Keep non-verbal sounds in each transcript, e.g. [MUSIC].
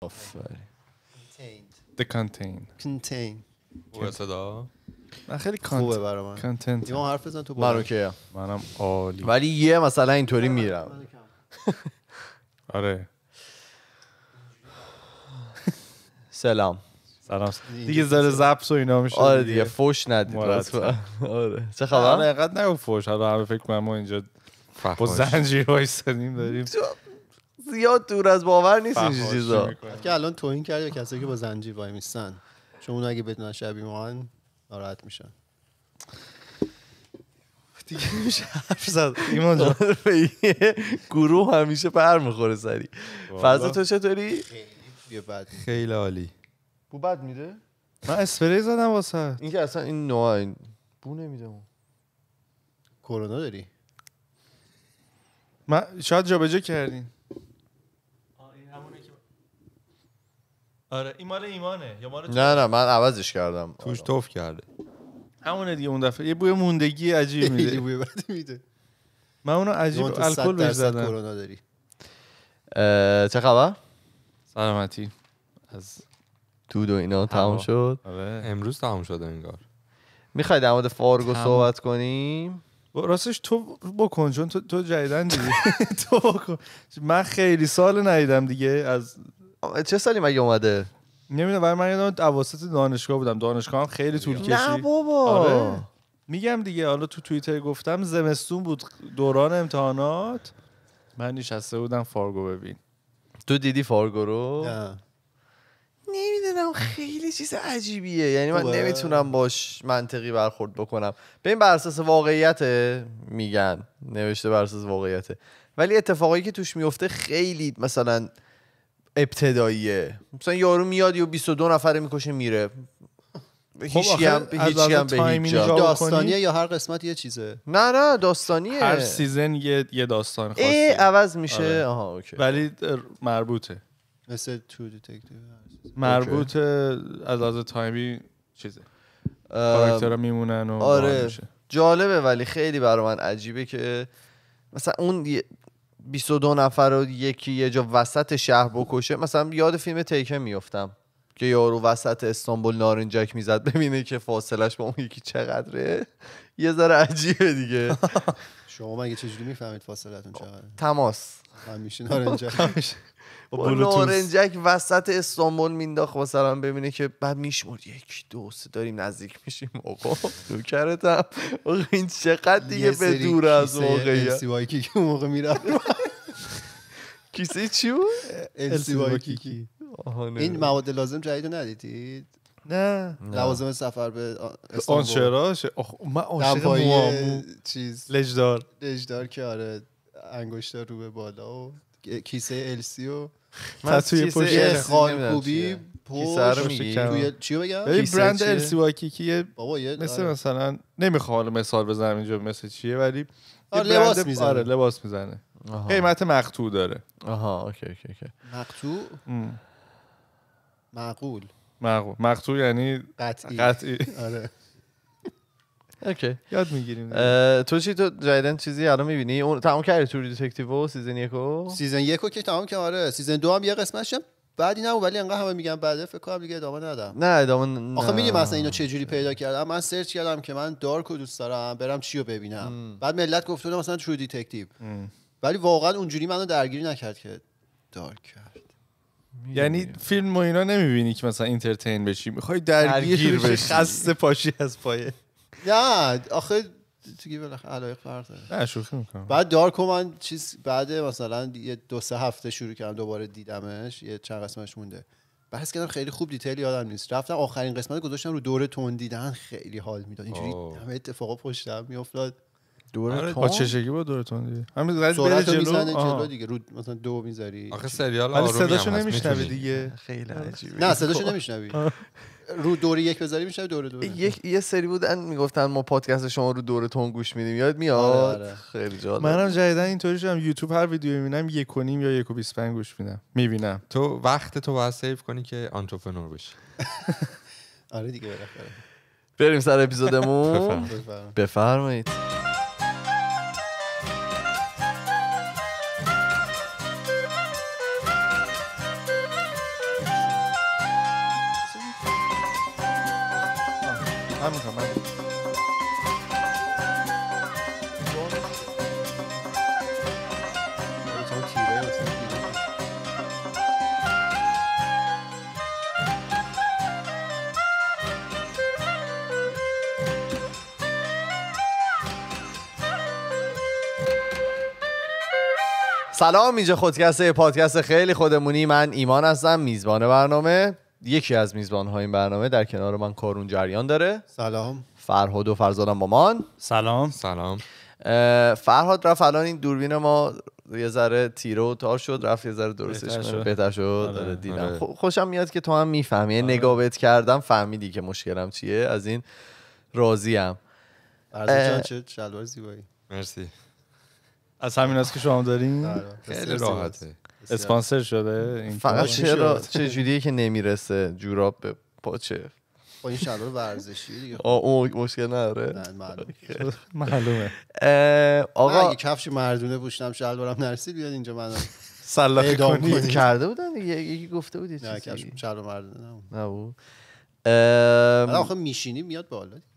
آفرین. The contain کنتین خوبه صدا؟ من خیلی خوبه برای من. کانتنت ایمان حرف بزن تو من. اوکی منم عالی. ولی یه مثلا اینطوری میرم. [LAUGHS] آره. سلام. سلام. دیگه زره زبط و اینا میشه آره دیگه. فوش ندید. آره. چه آره خبر اینقدر نگو فوش. حالا همه فکر کنم ما اینجا با. زنجیر وایسادیم داریم. زیاد دور از باور نیست این چیزا. که الان توهین کردی به کسایی که با زنجیر وای میستن. چون اون اگه بدونن شبیه ما ناراحت میشن. دیگه میشه حرف زد. ایمان جان. یه گروه همیشه پر می‌خوره سری. فضا تو چطوری؟ خیلی عالی. بو بد میده؟ من اسپری زدم واسه. این که اصلا این نوع این بو نمیده کرونا داری؟ من شاید جابجا کردین. آره این مال ایمانه. یا مال نه نه من عوضش کردم. توش توف کرده. همونه دیگه اون دفعه. یه بوی موندگی عجیب [LAUGHS] خیلی میده. بوی بدی میده. من اونو عجیب الکل 100 بهش زدم. کرونا داری. چه خبر؟ سلامتی. از دود و اینا تمام هوا. شد. آره. امروز تمام شده انگار. می‌خوای در مورد فارگو. صحبت کنیم؟ راستش تو بکن چون تو, تو جدیدن دیدی [LAUGHS] تو بکن. من خیلی سال ندیدم دیگه از چه سالی مگه اومده؟ نمی‌دونم ولی من یادم اواسط دانشگاه بودم. دانشگاه هم خیلی طول کشید. نه بابا. آره. میگم دیگه حالا تو توییتر گفتم زمستون بود دوران امتحانات. من نشسته بودم فارگو ببین. تو دیدی Fargo رو؟ نه. نمی‌دونم خیلی چیز عجیبیه. یعنی من خوبه. نمی‌تونم باش منطقی برخورد بکنم. ببین بر اساس واقعیت میگن نوشته بر اساس واقعیته. ولی اتفاقایی که توش میفته خیلی مثلا ابتداییه. مثلا یارو میاد و 22 نفره می‌کشه میره. هیچ آخه هم از هیچ هم به هیچ داستانیه یا هر قسمت یه چیزه؟ نه نه داستانیه. هر season یه, یه داستان اه خاصی. عوض میشه. آره. آها okay. ولی مربوطه. مثل True Detective. مربوط از لحاظ time ی چیزه. کاراکترها میمونن و آره. جالبه ولی خیلی برای من عجیبه که مثلا اون یه- 22 نفر رو یکی یه جا وسط شهر بکشه. مثلا یاد فیلم Taken میفتم که یارو وسط استانبول نارنجک می‌زد ببینه که فاصلش با اون یکی چقدره. یه ذره عجیبه دیگه. [LAUGHS] شما مگه چجوری می‌فهمید فاصلتون چقدره؟ تماس. همیشه نارنجک [LAUGHS] با. نارنجک وسط استانبول مینداخت. مثلا ببینه که بعد میشمرد. یک دو سه داریم نزدیک میشیم. آقا نوکرتم. آقا این چقدر دیگه به دور از واقعیت کی که اون موقع می‌رفت. [LAUGHS] کیسه چی بود؟ السی وای کی آها، این. مواد لازم جدید رو ندیدید؟ نه. لوازم سفر به آن استانبول. چراش آخ، من عاشق موامو چیز. لجدار دژدار که آره انگشتا رو به بالا و کیسه السی و من کیسه پشت رو پشت؟ توی چیو بگم؟ ببین برند؟ السی واکیکی بابا یه مثل. مثلا نمی‌خوام مثال بزنم اینجا مثل چیه ولی آره، لباس می‌زنه. آره لباس می‌زنه. آها. قیمت مقطوع داره. آها okay okay okay. ام. معقول. مقطوع مقطوع یعنی قطعی. قطعی. [LAUGHS] آره. okay. یاد می‌گیریم تو چی تو جدیدن چیزی الان می‌بینی؟ اون تمام کردی True Detective season یکو season یکو که تمام که آره. season دو هم یه قسمتش بدی نبود ولی انقدر همه میگن بده فکر کنم دیگه ادامه ندم نه ادامه نه. آخه می‌دونی مثلا اینو چه جوری پیدا کردم؟ من سرچ کردم که من Dark رو دوست دارم برم چی رو ببینم. بعد ملت گفته بودن مثلا True Detective ولی واقعا اونجوری منو درگیری نکرد که دارک کرد. یعنی فیلم و اینا نمی‌بینی که مثلا اینترتین بشی؟ می‌خوای درگیر بشی. خسته پاشی از پایه. نه آخه دیگه بالاخره علایق فرق داره. نه شوخی می‌کنم. بعد دارک رو من چیز بعد مثلا یه دو سه هفته شروع کردم دوباره دیدمش یه چند قسمتش مونده. بحث کردم خیلی خوب دیتیل یادم نیست. رفتم آخرین قسمت گذاشتم رو دوره تون دیدن خیلی حال می‌داد. اینجوری. همه اتفاقا پشتم میافتاد. دور آره؟ با چشگی با دورتون دیگه. همین قضیه بره جلو. جلو دیگه. رو مثلا دو می‌ذاری. آخه سریال ولی آرومی صداشو نمیشنوی. دیگه. خیلی عجیبه. نه صداشو نمیشنوی. رو دوره یک بذاری میشنوی دوره دو یک یه سری بودن می‌گفتن ما پادکست شما رو دور تون گوش میدیم. یاد میاد؟ آره، آره. خیلی جالب. منم جدیدا اینطوری شدم. یوتیوب هر ویدیو می‌بینم یک و نیم یا یک و بیست پنج گوش میدم. می‌بینم. تو وقت تو باید سیف کنی که آنترپرنور بشی. [LAUGHS] آره دیگه بالاخره. بریم سر اپیزودمون. بفرمایید. سلام اینجا خودکسته پادکست خیلی خودمونی. من ایمان هستم میزبان برنامه. یکی از میزبان های این برنامه در کنار من کارون جریان داره. سلام. فرهاد و فرزادم با من سلام. سلام فرهاد رفت الان این دوربین ما یه ذره تیره و تار شد رفت یه ذره درستش بهتر کنه. شد. بهتر شد. آره، آره، دیدم. آره. خو- خوشم میاد که تو هم می‌فهمی. یعنی نگاه بهت کردم فهمیدی که مشکلم چیه. از این راضیم. جان چه شلوار زیبایی. مرسی. از همین است که شما دارین؟ آره. خیلی راحته. اسپانسر شده این فقط چرا؟ چه جوریه که نمی‌رسه؟ جوراب به پاچه با این شلوار ورزشی دیگه. آه، اون مشکل نداره؟ [LAUGHS] معلومه. اه، آقا اگه کفش مردونه پوشتم شلوارم نرسید بیاد اینجا منو سلاخی کنی. کرده بودن دیگه. یکی گفته بود یه نه کفش چیزی شلوار مردونه. نبود. حالا ام، آخه میشینی میاد بالا. دیگه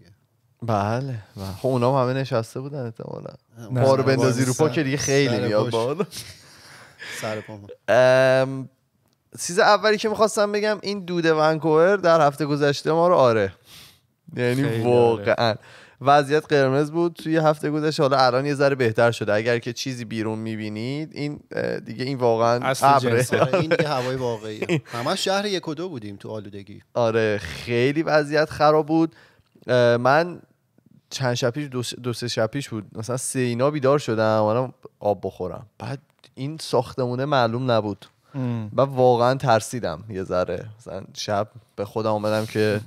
بله بله. خب اونا هم همه نشسته بودن احتمالا. پا رو بندازی رو پا که دیگه خیلی میاد. بالا. سر پا چیز اولی که می‌خواستم بگم این دوده ونکوور در هفته گذشته ما رو آره. یعنی واقعا. وضعیت قرمز بود. توی هفته گذشته حالا الان یه ذره بهتر شده. اگر که چیزی بیرون می‌بینید این دیگه این واقعا ابره. [LAUGHS] آره. این دیگه هوای واقعیه. همه شهر یک و دو بودیم تو آلودگی. آره خیلی وضعیت خراب بود. من چند شب پیش دو, دو سه شب پیش بود. مثلا سه اینا بیدار شدم اومدم آب بخورم. بعد این ساختمونه معلوم نبود. و واقعا ترسیدم یه ذره. مثلا شب به خودم اومدم که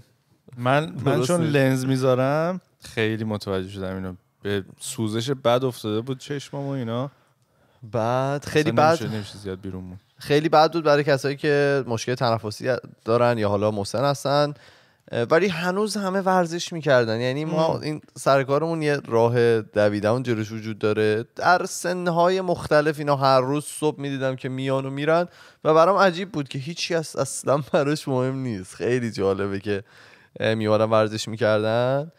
من من. چون لنز می‌ذارم خیلی متوجه شدم اینو. به سوزش بد افتاده بود چشمم و اینا. بعد خیلی بد نمیشه, زیاد بیرون. خیلی بد بود برای کسایی که مشکل تنفسی دارن یا حالا مسن هستن. ولی هنوز همه ورزش می‌کردن. یعنی ما این سرکارمون یه راه دویدن جلوش وجود داره. در سنهای مختلف اینا هر روز صبح می‌دیدم که میان و میرن و برام عجیب بود که هیچی از اصلا براش مهم نیست. خیلی جالبه که میومدن ورزش می‌کردن.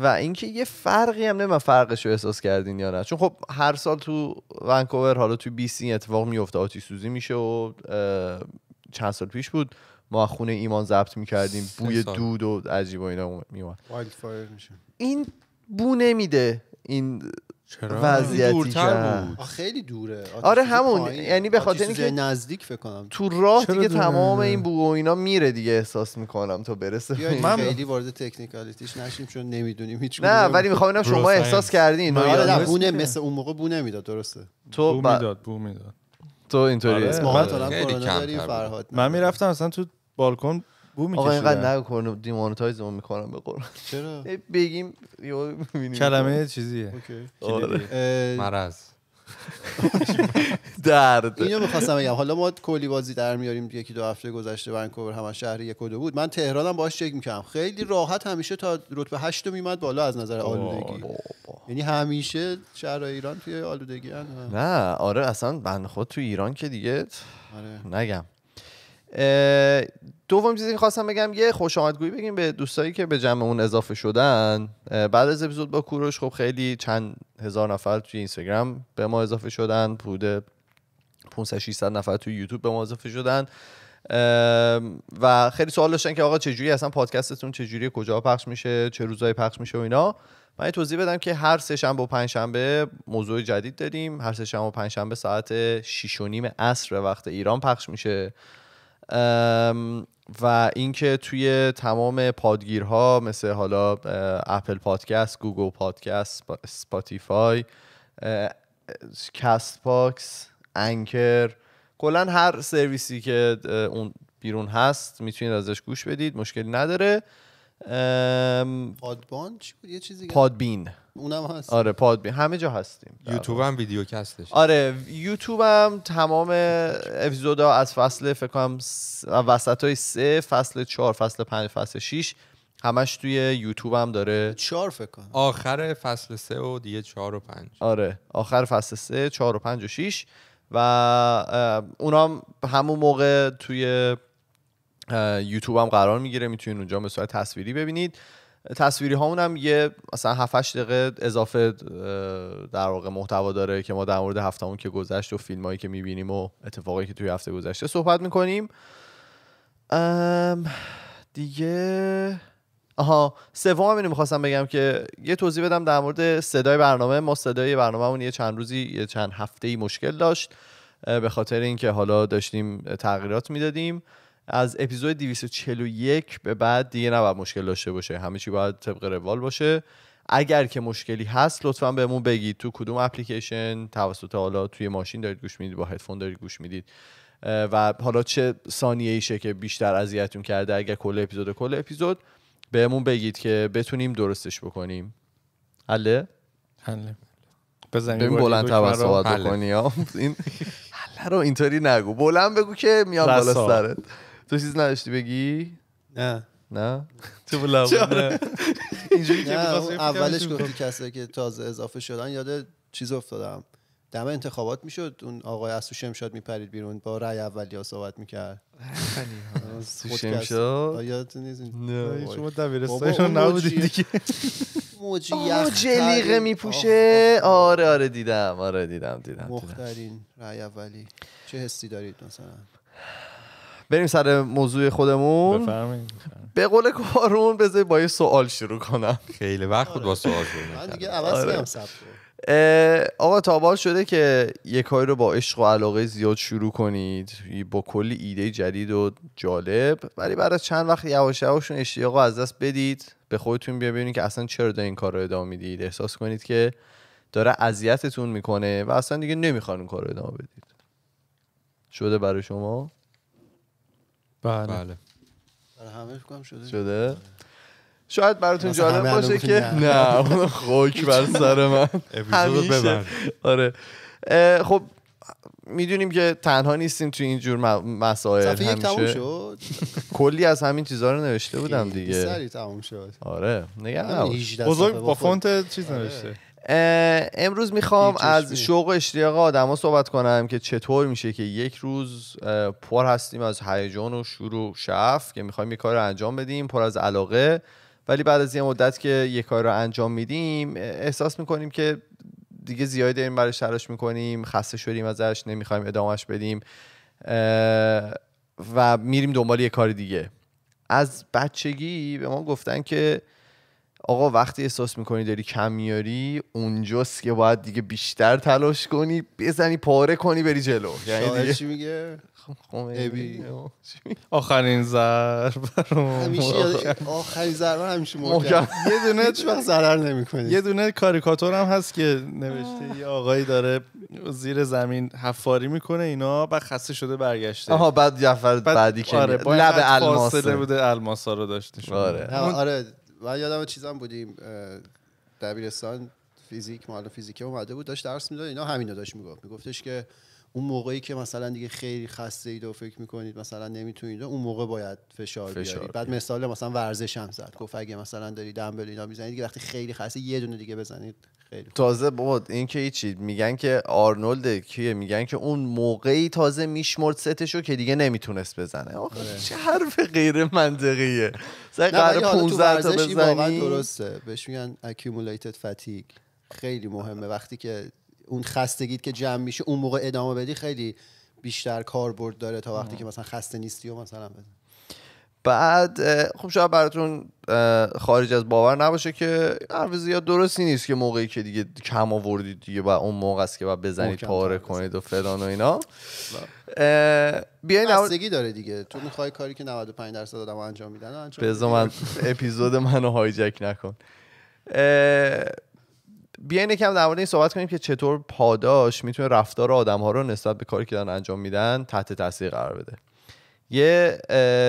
و اینکه یه فرقی هم نمی‌دونم فرقش رو احساس کردین یا نه. چون خب هر سال تو ونکوور حالا تو بی سی اتفاق میفته آتیش سوزی میشه و چند سال پیش بود. ما از خونه ایمان ضبط می‌کردیم بوی سال. دود و عجیب و اینا میومد میشه این بو نمیده این چرا وضعیتی دورتر که- بود خیلی دوره آره همون. یعنی به خاطر اینکه- نزدیک فکر کنم تو راه دیگه؟ تمام این بو و اینا میره دیگه احساس می‌کنم تا برسه این. خیلی وارد تکنیکالیتیش نشیم چون نمی‌دونیم هیچ نه. ولی می‌خوام ببینم شما احساس. کردین آره؟ بونه مثل اون موقع بو نمی‌داد درسته تو بو می‌داد بو می‌داد تو اینطوری آره. بود. فرهاد من می‌رفتم اصلا تو بالکن بو آقا اینقدر نگو کنو دیمونتایزمون می‌کنم به قرآن چرا بگیم. کلمه چیزیه اوکی. آره. مرض [LAUGHS] درد اینو می‌خواستم بگم. حالا ما کلی بازی در میاریم یکی دو هفته گذشته ونکوور همه شهر یک و دو بود. من تهرانم باش چک می‌کردم. خیلی راحت همیشه تا رتبه هشت میمد بالا از نظر آلودگی. یعنی همیشه شهر ایران توی آلودگی هن. نه آره اصلا بند خود تو ایران که دیگه آره. نگم. دوم چیزی که خواستم بگم یه خوش آمدگویی بگیم به دوستایی که به جمعمون اضافه شدن. بعد از اپیزود با کوروش خب خیلی چند هزار نفر توی اینستاگرام به ما اضافه شدن. حدود 500 600 نفر توی یوتیوب به ما اضافه شدن. و خیلی سوال داشتن که آقا چجوری اصلا پادکستتون چجوری کجا پخش میشه چه روزایی پخش میشه و اینا. من توضیح بدم که هر سه شنبه و پنج شنبه موضوع جدید داریم. هر سه شنبه و پنج شنبه ساعت 6 و نیم عصر وقت ایران پخش میشه. و اینکه توی تمام پادگیرها مثل حالا Apple Podcast Google Podcast Spo- Spotify Castbox Anchor کلا هر سرویسی که اون بیرون هست می‌تونید ازش گوش بدید مشکلی نداره. پادبان چی بود؟ یه چیزی Podbean. اونم هست. آره Podbean. همه جا هستیم. یوتیوب هم videocast ش آره یوتیوب هم تمام اپیزودا از فصل فکر کنم وسط های سه فصل چهار فصل پنج فصل شیش همش توی یوتیوب هم داره. چهار فکر کنم. آخر فصل سه و دیگه چهار و پنج. آره آخر فصل سه چهار و پنج و شیش و اونام همون موقع توی یوتیوب هم قرار می‌گیره می‌تونید اونجا به صورت تصویری ببینید. تصویری هامون هم یه مثلا 7 8 دقیقه اضافه در واقع محتوا داره که ما در مورد هفتمون که گذشت و فیلم هایی که می‌بینیم و اتفاقایی که توی هفته گذشته صحبت می‌کنیم. دیگه آها سوم هم می‌خواستم بگم که یه توضیح بدم در مورد صدای برنامه. ما صدای برنامهمون یه چند روزی یه چند هفته ای مشکل داشت به خاطر اینکه حالا داشتیم تغییرات می‌دادیم. از اپیزود 241 به بعد دیگه نباید مشکل داشته باشه. همه چی باید طبق روال باشه. اگر که مشکلی هست لطفا بهمون بگید. تو کدوم اپلیکیشن توسط حالا توی ماشین دارید گوش می‌دید با هدفون دارید گوش می‌دید. و حالا چه ثانیه ایشه که بیشتر اذیتتون کرده؟ اگر کل اپیزود کل اپیزود بهمون بگید که بتونیم درستش بکنیم. حله؟ حله. ببین دکمه رو. صحبت حله. بکنی. این حله رو اینطوری نگو. بلند بگو که میام بالا. سرت. تو چیز نداشتی بگی نه نه تو لبونه اینجوری که اولش گفتی کسایی که تازه اضافه شدن یاد چیز افتادم دم انتخابات می‌شد اون آقای اسو شمشاد میپرید بیرون با رأی اولی ها صحبت می‌کرد اسو شمشاد؟ یادتون نیست این- نه. شما نبودید موجیه. دیگه موجی یخ جلیقه میپوشه آره آره دیدم آره دیدم دیدم, دیدم. مخترین رأی اولی چه حسی دارید مثلا بریم سر موضوع خودمون. بفرمایید. به قول کارون بذار با یه سوال شروع کنم. خیلی وقت بود با سوال شروع من می‌کردم. دیگه عوض آره. آقا تابال شده که یه کاری رو با عشق و علاقه زیاد شروع کنید. با کلی ایده جدید و جالب. ولی بعد از چند وقت یواش یواش اون اشتیاق رو از دست بدید. به خودتون بیا ببینید که اصلا چرا دارین این کار رو ادامه می‌دید. احساس کنید که داره اذیتتون می‌کنه و اصلا دیگه نمی‌خوان این کار رو ادامه بدید. شده برای شما؟ بله. بله. برای همه فکر کنم شده؟ شده شاید براتون جالب باشه که نه اون خاک بر سر من. اپیزود همیشه. آره. خب می‌دونیم که تنها نیستیم تو این جور مسائل صفحه یک تموم همیشه شد؟ کلی از همین چیزا رو نوشته بودم دیگه. سریع تموم شد. آره نگه نباش. 18 بزرگ با. فونت چیز نوشته. اه، امروز می‌خوام. از شوق و اشتیاق آدما صحبت کنم که چطور میشه که یک روز پر هستیم از هیجان و شور و شف که می‌خوایم یه کار رو انجام بدیم پر از علاقه ولی بعد از یه مدت که یه کار رو انجام میدیم احساس می‌کنیم که دیگه زیادی داریم برش تلاش می‌کنیم خسته شدیم ازش نمی‌خوایم ادامهش بدیم و میریم دنبال یه کار دیگه از بچگی به ما گفتن که آقا وقتی احساس می‌کنی داری کم میاری اونجاست که باید دیگه بیشتر تلاش کنی بزنی پاره کنی بری جلو یعنی دیگه چی میگه. [LAUGHS] ابی. آخرین ضرب همیشه آخرین ضربه همیشه محکم. یه دونه هیچ وقت ضرر نمی‌کنه یه دونه کاریکاتور هم هست که نوشته یه آقایی داره زیر زمین حفاری می‌کنه اینا بعد خسته شده برگشته آها بعد جعفر بعد- بعدی که آره لب الماسه فاصله بوده الماسا رو داشته شده. آره. نه، آره من یادم چیزام بودیم دبیرستان فیزیک معلم فیزیک اومده بود داشت درس می‌داد اینا همینو داشت می‌گفت. میگفتش که اون موقعی که مثلا دیگه خیلی خسته اید و فکر می‌کنید مثلا نمی‌تونید اون موقع باید فشار, فشار بیارید. بعد مثال مثلا ورزش هم زد. گفت اگه مثلا داری دنبل اینا می‌زنید دیگه وقتی خیلی خسته یه دونه دیگه بزنید. خیلی. تازه بابا این که هیچی میگن که آرنولد کیه؟ میگن که اون موقعی تازه میشمرد ستشو که دیگه نمی‌تونست بزنه. آخه چه حرف غیر منطقیه. نه قرار ولی حالا تو 15 تا بزنی. درسته. بهش میگن accumulated fatigue. خیلی مهمه. وقتی که اون خستگیت که جمع میشه اون موقع ادامه بدی خیلی بیشتر کاربرد داره تا وقتی که مثلا خسته نیستی و مثلا بزن. بعد خب شاید براتون خارج از باور نباشه که حرف زیاد درستی نیست که موقعی که دیگه کم آوردید دیگه و اون موقع است که باید بزنید پاره. کنید و فلان و اینا. اه، بیاین خستگی داره دیگه. تو می‌خوای کاری که 95 درصد آدم انجام میدن انجام بذار. من اپیزود منو هایجک نکن. بیاین یکم در مورد این صحبت کنیم که چطور پاداش می‌تونه رفتار آدم ها رو نسبت به کاری که دارن انجام میدن تحت تاثیر قرار بده. یه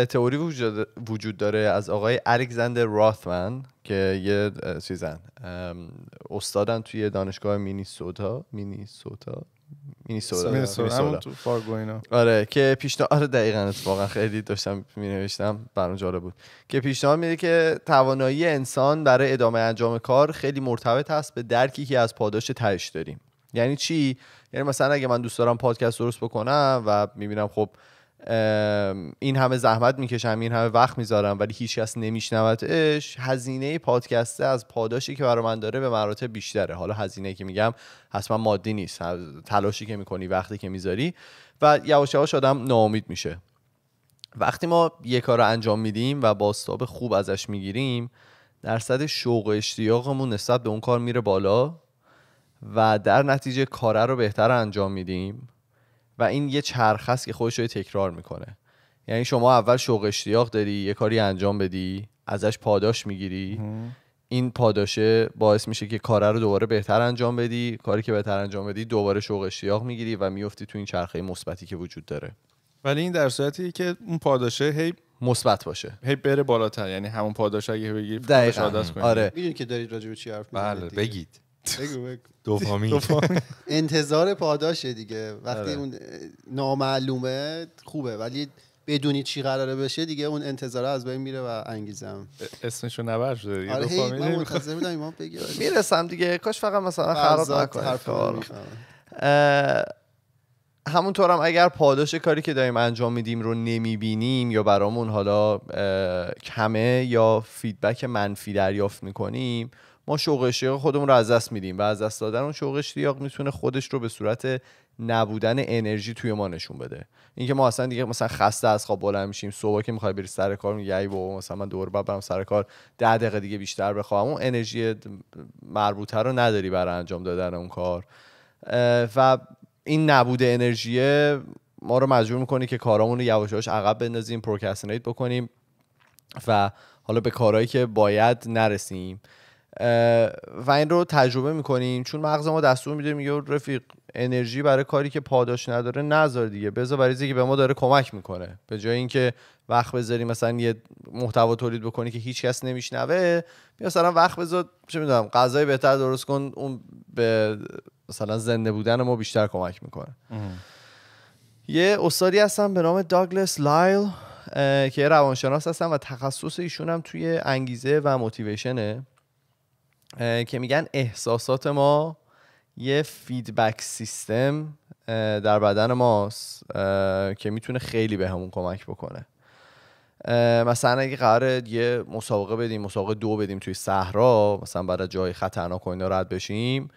تئوری وجود- داره از آقای الکساندر راثمن که یه چیزن ام، استادن توی دانشگاه مینیسوتا مینیسوتا مینیسوتا تو فارگو اینا. آره که پیشنهاد آره دقیقا اتفاقا خیلی داشتم می نوشتم برام جالب بود. که پیشنهاد میده که توانایی انسان برای ادامه انجام کار خیلی مرتبط هست به درکی که از پاداش تهش داریم. یعنی چی؟ یعنی مثلا اگه من دوست دارم پادکست درست بکنم و می‌بینم خب این همه زحمت می‌کشم این همه وقت می‌ذارم ولی هیچکس نمیشنوتش. هزینه پادکسته از پاداشی که برای من داره به مراتب بیشتره. حالا هزینه که میگم حتما مادی نیست. تلاشی که می‌کنی وقتی که می‌ذاری. و یواش یواش آدم ناامید میشه. وقتی ما یه کار رو انجام میدیم و باستاب خوب ازش می‌گیریم درصد شوق و اشتیاقمون نسبت به اون کار میره بالا و در نتیجه کاره رو بهتر انجام میدیم. و این یه چرخ است که خودش رو تکرار می‌کنه. یعنی شما اول شوق اشتیاق داری یه کاری انجام بدی ازش پاداش می‌گیری. این پاداشه باعث میشه که کاره رو دوباره بهتر انجام بدی کاری که بهتر انجام بدی دوباره شوق اشتیاق می‌گیری و میفتی تو این چرخه مثبتی که وجود داره. ولی این در صورتی که اون پاداشه هی مثبت باشه. هی بره بالاتر. یعنی همون پاداش اگه بگیر دقیقاً. آره. می‌دونی که دارید راجع به چی حرف بله. بگید. بگو بگو. دوپامین دوپامین. انتظار پاداشه دیگه وقتی آره. اون نامعلومه خوبه ولی بدونی چی قراره بشه دیگه اون انتظار از بین میره و انگیزم اسمشو نبر شده دیگه آره هی دوپامین من. منتظر بودم ایمان بگه [LAUGHS] می‌رسم دیگه کاش فقط مثلا خراب نکنه. اه، همونطورم اگر پاداش کاری که داریم انجام میدیم رو نمی‌بینیم یا برامون حالا کمه یا فیدبک منفی دریافت می‌کنیم ما شوق اشتیاق خودمون رو از دست میدیم و از دست دادن اون شوق اشتیاق می‌تونه خودش رو به صورت نبودن انرژی توی ما نشون بده. اینکه ما اصلا دیگه مثلا خسته از خواب بلند میشیم صبح که می‌خوای بری سر کار میگی ای بابا مثلا من دور برم سر کار ده دقیقه دیگه بیشتر بخوام اون انرژی مربوطه رو نداری برای انجام دادن اون کار. و این نبود انرژی ما رو مجبور می‌کنه که کارامون رو یواش عقب بندازیم پروکرستینیت بکنیم و حالا به کارهایی که باید نرسیم. و این رو تجربه می‌کنیم چون مغز ما دستور میده میگه رفیق انرژی برای کاری که پاداش نداره نذار دیگه. بذار برای که به ما داره کمک می‌کنه. به جای اینکه وقت بذاری مثلا یه محتوا تولید بکنی که هیچ کس نمیشنوه بیا مثلا وقت بذار چه می‌دونم غذای بهتر درست کن اون به مثلا زنده بودن ما بیشتر کمک می‌کنه. یه استادی هستم به نام داگلس لایل اه، که روانشناس هستن و تخصص ایشون هم توی انگیزه و موتیویشنه. اه، که میگن احساسات ما یه فیدبک سیستم در بدن ماست که می‌تونه خیلی به همون کمک بکنه. مثلا اگه قراره یه مسابقه بدیم مسابقه دو بدیم توی صحرا مثلا برای جای خطرناک و اینا رد بشیم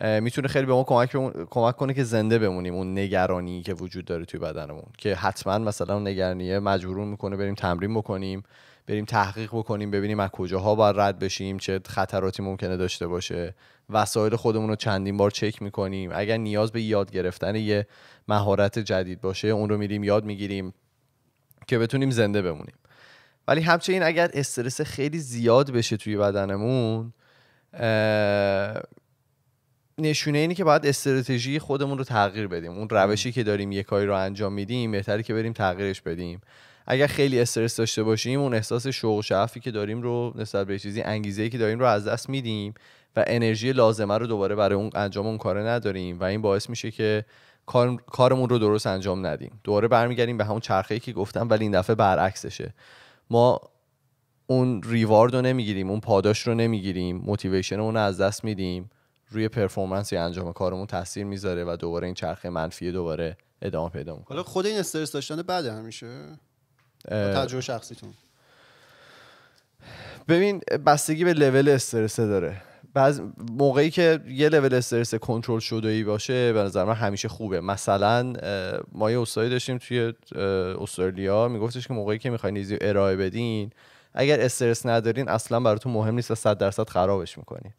می‌تونه خیلی به ما کمک, کمک کنه که زنده بمونیم اون نگرانی که وجود داره توی بدنمون. که حتما مثلا نگرانیه مجبورون می‌کنه بریم تمرین بکنیم. بریم تحقیق بکنیم ببینیم از کجاها باید رد بشیم چه خطراتی ممکنه داشته باشه. وسایل خودمون رو چندین بار چک می‌کنیم. اگر نیاز به یاد گرفتن یه مهارت جدید باشه اون رو میریم یاد می‌گیریم که بتونیم زنده بمونیم. ولی همچنین اگر استرس خیلی زیاد بشه توی بدنمون نشونه اینه که باید استراتژی خودمون رو تغییر بدیم. اون روشی که داریم یه کاری رو انجام میدیم بهتره که بریم تغییرش بدیم. اگر خیلی استرس داشته باشیم اون احساس شوق و شعفی که داریم رو نسبت به چیزی انگیزه که داریم رو از دست میدیم و انرژی لازمه رو دوباره برای اون انجام اون کار نداریم و این باعث میشه که کار، کارمون رو درست انجام ندیم. دوباره برمیگردیم به همون چرخه‌ای که گفتم ولی این دفعه برعکسشه. ما اون ریوارد رو نمی‌گیریم اون پاداش رو نمی‌گیریم موتیویشن اون رو از دست میدیم روی پرفورمنس یا انجام کارمون تاثیر می‌ذاره و دوباره این چرخه منفی دوباره ادامه پیدا می‌کنه. حالا خود این استرس داشتن بده همیشه. تجربه شخصیتون. ببین بستگی به لول استرس داره. بعض موقعی که یه لول استرس کنترل شده ای باشه به نظر من همیشه خوبه. مثلا ما یه استادی داشتیم توی استرالیا. میگفتش که موقعی که می‌خواین چیزی رو ارائه بدین اگر استرس ندارین اصلا براتون مهم نیست و 100 درصد خرابش می‌کنین.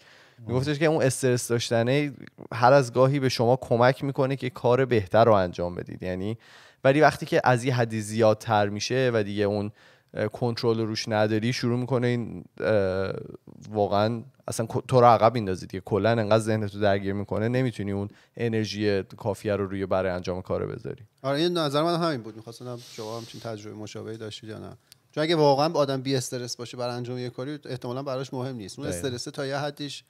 میگفتش که اون استرس داشتنه هر از گاهی به شما کمک می‌کنه که کار بهتر رو انجام بدید. یعنی ولی وقتی که از یه حدی زیادتر میشه و دیگه اون کنترل رو روش نداری شروع می‌کنه این واقعا اصلا تو رو عقب میندازید که کلا انقدر ذهنت رو درگیر می‌کنه نمی‌تونی اون انرژی کافیه رو روی برای انجام کار بذاری. آره این نظر من همین بود. می‌خواستم شما همچین تجربه مشابهی داشتید یا نه. چون اگه واقعا آدم بی استرس باشه برای انجام یه کاری احتمالا براش مهم نیست. اون. استرس تا یه حدیش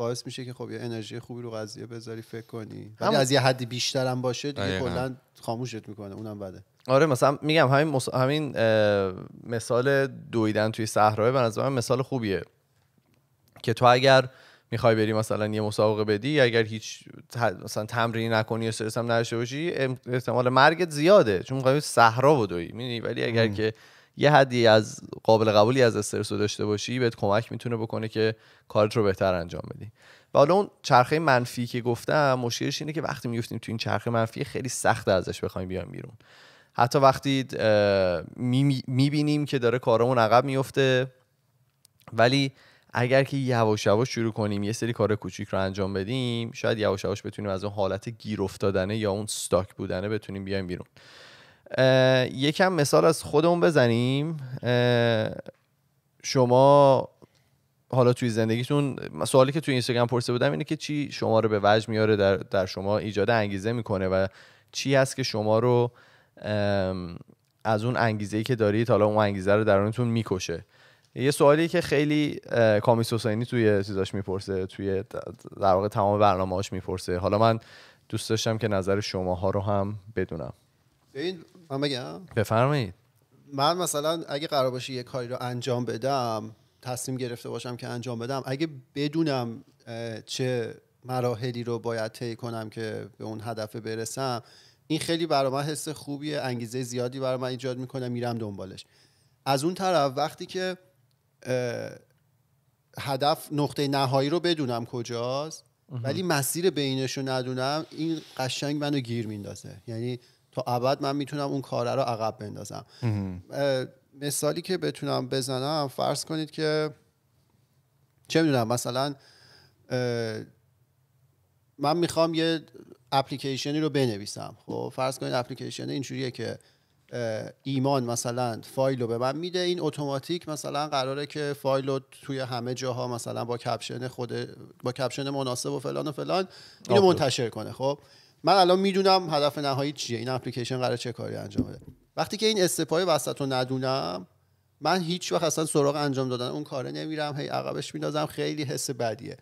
باعث میشه که خب یه انرژی خوبی رو قضیه بذاری فکر کنی. ولی هم- از یه حدی بیشتر هم باشه دیگه. کلا خاموشت می‌کنه اونم بده. آره مثلا میگم همین مس... همین اه، مثال دویدن توی صحرا به نظر من مثال خوبیه. که تو اگر می‌خوای بری مثلا یه مسابقه بدی اگر هیچ ت- مثلا تمرینی نکنی یا استرس هم نداشته باشی احتمال مرگت زیاده. چون می‌خوای صحرا بدوی می‌دونی؟ ولی اگر که یه حدی از قابل قبولی از استرس رو داشته باشی بهت کمک می‌تونه بکنه که کارت رو بهتر انجام بدی. و حالا اون چرخه منفی که گفتم مشکلش اینه که وقتی میفتیم تو این چرخه منفی خیلی سخت ازش بخوایم بیایم بیرون. حتی وقتی می‌بینیم که داره کارمون عقب میفته ولی اگر که یواش یواش شروع کنیم یه سری کار کوچیک رو انجام بدیم شاید یواش یواش بتونیم از اون حالت گیر افتادنه یا اون استاک بودنه بتونیم بیایم بیرون. یکم مثال از خودمون بزنیم. شما حالا توی زندگیتون سوالی که توی اینستاگرام پرسیده بودم اینه که چی شما رو به وجد میاره در, در شما ایجاد انگیزه می‌کنه و چی هست که شما رو از اون انگیزه ای که دارید حالا اون انگیزه رو درونتون می‌کشه. یه سوالی که خیلی کامیس حسینی توی چیزاش می‌پرسه توی در واقع تمام برنامه‌هاش می‌پرسه. حالا من دوست داشتم که نظر شماها رو هم بدونم. ببین من بگم؟ بفرمایید. من مثلا اگه قرار باشه یه کاری رو انجام بدم تصمیم گرفته باشم که انجام بدم اگه بدونم چه مراحلی رو باید طی کنم که به اون هدف برسم این خیلی برای من حس خوبیه انگیزه زیادی برای من ایجاد می‌کنه میرم دنبالش. از اون طرف وقتی که هدف نقطه نهایی رو بدونم کجاست ولی مسیر بینش رو ندونم این قشنگ منو گیر میندازه. یعنی تا ابد من می‌تونم اون کاره رو عقب بندازم. مثالی که بتونم بزنم فرض کنید که چه می‌دونم مثلا من می‌خوام یه اپلیکیشنی رو بنویسم. خب فرض کنید اپلیکیشن اینجوریه که ایمان مثلا فایل رو به من میده. این اتوماتیک مثلا قراره که فایل رو توی همه جاها مثلا با کپشن خود با کپشن مناسب و فلان و فلان اینو. منتشر کنه. خب من الان می‌دونم هدف نهایی چیه. این اپلیکیشن قراره چه کاری انجام بده. وقتی که این استپای وسط رو ندونم من هیچ وقت اصلا سراغ انجام دادن اون کاره نمیرم. هی عقبش میندازم. خیلی حس بدیه.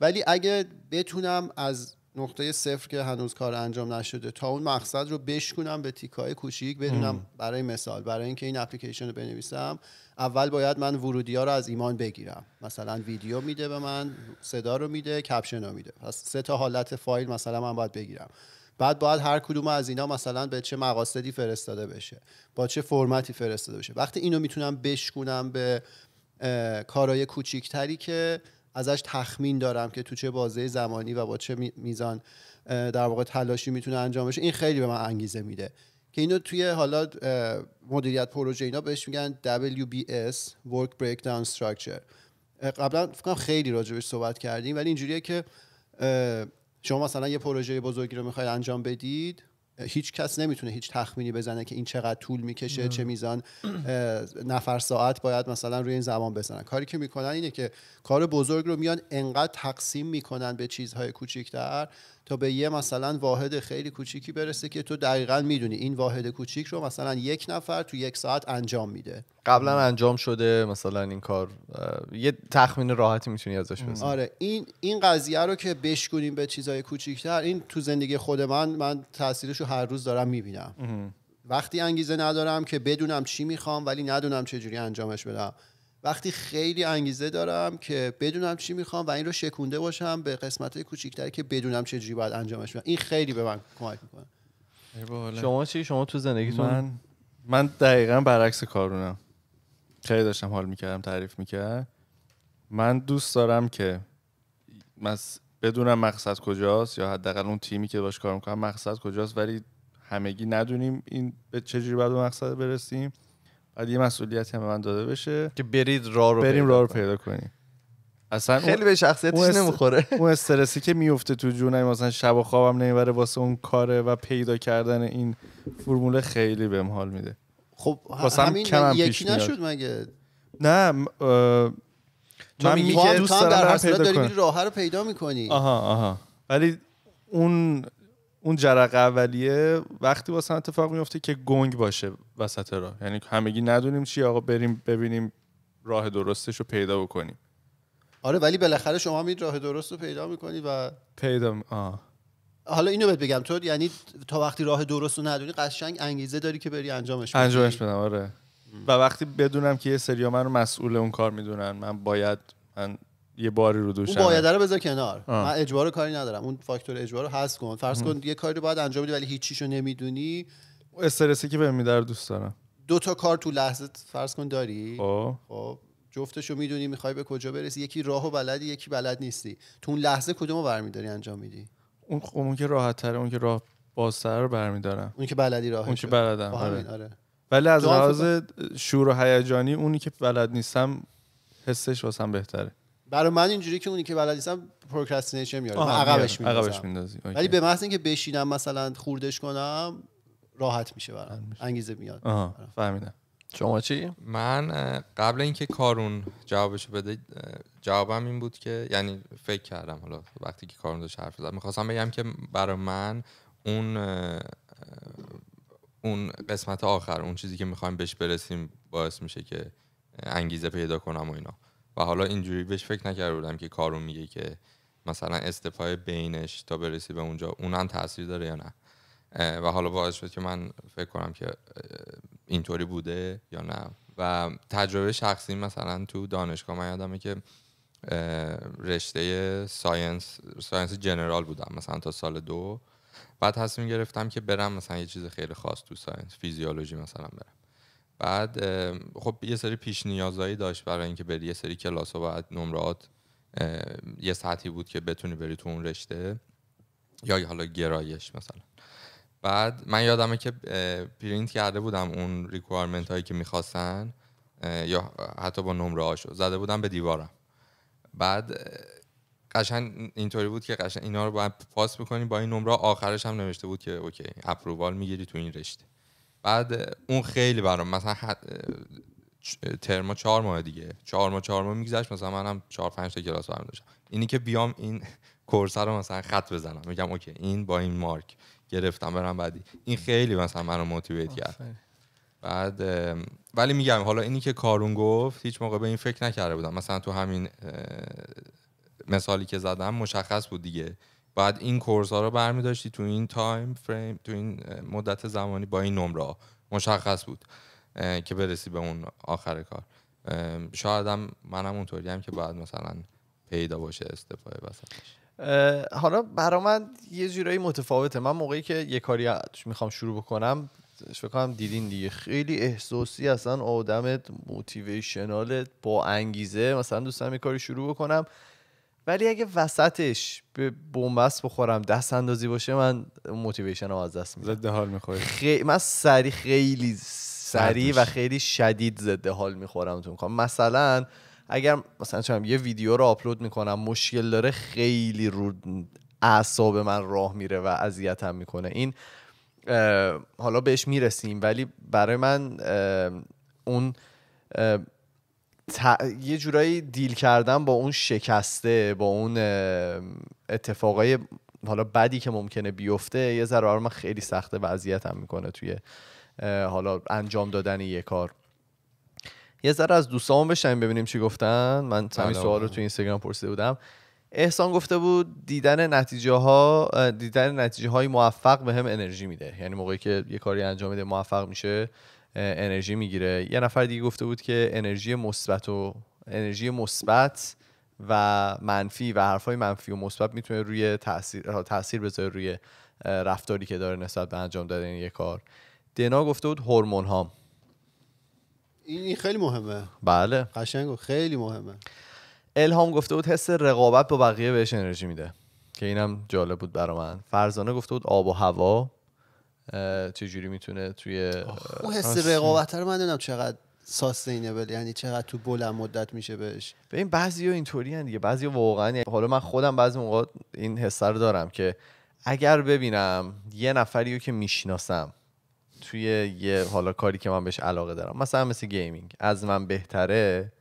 ولی اگه بتونم از نقطه صفر که هنوز کار انجام نشده تا اون مقصد رو بشکنم به تیکای کوچیک بدونم برای مثال برای اینکه این اپلیکیشن رو بنویسم اول باید من ورودی ها رو از ایمان بگیرم. مثلا ویدیو میده به من صدا رو میده کپشن رو میده. پس سه تا حالت فایل مثلا من باید بگیرم. بعد باید هر کدوم از اینا مثلا به چه مقاصدی فرستاده بشه با چه فرمتی فرستاده بشه. وقتی اینو می‌تونم بشکنم به کارهای کوچیکتری که ازش تخمین دارم که تو چه بازه زمانی و با چه می- میزان در واقع تلاشی می‌تونه انجام بشه. این خیلی به من انگیزه میده. که اینو توی حالا مدیریت پروژه اینا بهش میگن WBS Work Breakdown Structure. قبلا فکر خیلی راجبش صحبت کردیم ولی اینجوریه که شما مثلا یه پروژه بزرگی رو می‌خواید انجام بدید هیچ کس نمی‌تونه هیچ تخمینی بزنه که این چقدر طول می‌کشه چه میزان نفر ساعت باید مثلا روی این زمان بزنن. کاری که می‌کنن اینه که کار بزرگ رو میان انقدر تقسیم می‌کنن به چیزهای کوچیکتر تا به یه مثلا واحد خیلی کوچیکی برسه که تو دقیقا می‌دونی این واحد کوچیک رو مثلا یک نفر تو یک ساعت انجام میده. قبلا انجام شده مثلا این کار یه تخمین راحتی می‌تونی ازش بزنی. آره این این قضیه رو که بشکنیم به چیزهای کوچیکتر این تو زندگی خود من من تاثیرش رو هر روز دارم می‌بینم. وقتی انگیزه ندارم که بدونم چی می‌خوام ولی ندونم چجوری انجامش بدم. وقتی خیلی انگیزه دارم که بدونم چی می‌خوام و این رو شکونده باشم به قسمت های کوچیکتری که بدونم چجوری باید انجامش بدم. این خیلی به من کمک می‌کنه. شما چی؟ شما تو زندگیتون؟ من من دقیقا برعکس کارونم. خیلی داشتم حال می‌کردم تعریف می‌کرد. من دوست دارم که بدونم مقصد کجاست یا حداقل اون تیمی که باش کار می‌کنم مقصد کجاست ولی همگی ندونیم این به چجوری باید به مقصد برسیم. بعد یه مسئولیتی هم به من داده بشه که برید راه رو بریم پیدا راه رو. پیدا کنیم اصلا خیلی به شخصیتش اون است- نمی‌خوره [LAUGHS] اون استرسی که میفته تو جونم مثلا شب و خوابم نمی‌بره واسه اون کاره و پیدا کردن این فرموله خیلی بهم حال میده خب واسه هم همین کمم یکی پیش میاد. نشد مگه نه م- اه، تو من هم, دوست هم دارم در پیدا داری کنم. میری راه رو پیدا می‌کنی آها آها ولی اون اون جرق اولیه وقتی واسه اتفاق میفته که گنگ باشه وسط راه یعنی همگی ندونیم چی آقا بریم ببینیم راه درستش رو پیدا بکنیم آره ولی بالاخره شما میرید راه درست رو پیدا می‌کنی و پیدا م- آه. حالا اینو بهت بگم تو یعنی تا وقتی راه درست رو ندونی قشنگ انگیزه داری که بری انجامش بدی. انجامش بدم آره و وقتی بدونم که یه سری من رو مسئول اون کار می‌دونن من باید من یه باری رو دوش اون باید رو بذار کنار. آه. من اجبار کاری ندارم. اون فاکتور اجبار رو حذف کن. فرض کن یه کاری رو باید انجام بدی ولی هیچیشو نمی‌دونی. استرسی که بهم میده رو دوست دارم. دو تا کار تو لحظه فرض کن داری. خب. خب. جفتشو می‌دونی می‌خوای به کجا برسی. یکی راهو بلدی یکی بلد نیستی. تو اون لحظه کدومو برمیداری انجام میدی؟ اون خب اون که راحت تره اون که راه بازتر رو برمیدارم. اون که بلدی راهش اون که بلدم آره. آره. آره. ولی از لحاظ شور و هیجانی اونی که بلد نیستم حسش واسم بهتره. برای من اینجوری که اونی که بلد نیستم procrastination میاره. من عقبش میندازم. ولی به محض اینکه بشینم مثلا خوردش کنم راحت میشه برام. انگیزه میاد. آها فهمیدم. شما چی؟ من قبل اینکه کارون جوابشو بده جوابم این بود که یعنی فکر کردم حالا وقتی که کارون داشت حرف زد می‌خواستم بگم که برای من اون اون قسمت آخر اون چیزی که می‌خوایم بهش برسیم باعث میشه که انگیزه پیدا کنم و اینا. و حالا اینجوری بهش فکر نکرده بودم که کارون میگه که مثلا استپای بینش تا برسی به اونجا اون هم تاثیر داره یا نه. و حالا باعث شد که من فکر کنم که اینطوری بوده یا نه. و تجربه شخصی مثلا تو دانشگاه من یادمه که رشته science science general بودم مثلا تا سال دو. بعد تصمیم گرفتم که برم مثلا یه چیز خیلی خاص تو science فیزیولوژی مثلا برم. بعد خب یه سری پیش نیازایی داشت برای اینکه بری. یه سری کلاس ها باید نمرات یه سطحی بود که بتونی بری تو اون رشته. یا حالا گرایش مثلا. بعد من یادمه که پرینت کرده بودم اون requirement هایی که می‌خواستن یا حتی با نمره هاشو زده بودم به دیوارم. بعد اه، قشنگ اینطوری بود که قشنگ اینا رو باید پاس بکنی. با این نمره آخرش هم نوشته بود که okay approval می‌گیری تو این رشته. بعد اون خیلی برام مثلا حد- ترما چهار ماه دیگه. چهار ماه چهار ماه میگذشت مثلا منم چهار پنج تا کلاس برمی داشتم. اینی که بیام این [LAUGHS] course رو مثلا خط بزنم. میگم okay این با این مارک گرفتم برم بعدی. این خیلی مثلا منو motivate کرد. بعد ولی میگم حالا اینی که کارون گفت هیچ موقع به این فکر نکرده بودم. مثلا تو همین مثالی که زدم مشخص بود دیگه. بعد این course ها رو برمی تو این time frame تو این مدت زمانی با این نمره مشخص بود که برسی به اون آخر کار. شاید هم منم اونطوری هم که باید مثلا پیدا باشه step ای وسطش حالا برا من یه جورایی متفاوته. من موقعی که یه کاری می‌خوام شروع بکنم فکر کنم دیدین دیگه. خیلی احساسی اصلا آدم موتیویشنال با انگیزه مثلا دوست دارم یه کاری شروع بکنم. ولی اگه وسطش به بنبست بخورم دست اندازی باشه من موتیویشن رو از دست میدم. ضد حال می‌خوری. خیلی من سری خیلی سریع سردش. و خیلی شدید ضد حال می‌خورم تو می‌کنم مثلا اگر مثلا چم یه ویدیو رو آپلود می‌کنم مشکل داره خیلی رو اعصاب من راه میره و اذیتم می‌کنه. این حالا بهش می‌رسیم ولی برای من اه، اون اه، ت- یه جورایی دیل کردن با اون شکسته با اون اتفاقای حالا بدی که ممکنه بیفته یه ذره من خیلی سخته وضعیت هم می‌کنه توی حالا انجام دادن یه کار. یه ذره از دوستامون بشنیم ببینیم چی گفتن. من همین سوال رو. تو اینستاگرام پرسیده بودم. احسان گفته بود دیدن نتیجه ها دیدن نتیجه های موفق به هم انرژی میده. یعنی موقعی که یه کاری انجام میده موفق میشه. انرژی می‌گیره. یه نفر دیگه گفته بود که انرژی مثبت و انرژی مثبت و منفی و حرفای منفی و مثبت می‌تونه روی تاثیر تاثیر بذاره روی رفتاری که داره نسبت به انجام دادن یه کار. دنا گفته بود هورمون هام این خیلی مهمه. بله. قشنگ خیلی مهمه. الهام گفته بود حس رقابت با بقیه بهش انرژی میده. که اینم جالب بود برا من. فرزانه گفته بود آب و هوا چجوری می‌تونه توی اون حس رقابت رو من نمی‌دونم چقدر ساستینبل یعنی چقدر تو بلند مدت میشه بهش. ببین بعضی اینطوری دیگه بعضی واقعا یعنی حالا من خودم بعضی موقع این حس رو دارم که اگر ببینم یه نفری رو که می‌شناسم توی یه حالا کاری که من بهش علاقه دارم مثلا مثل gaming از من بهتره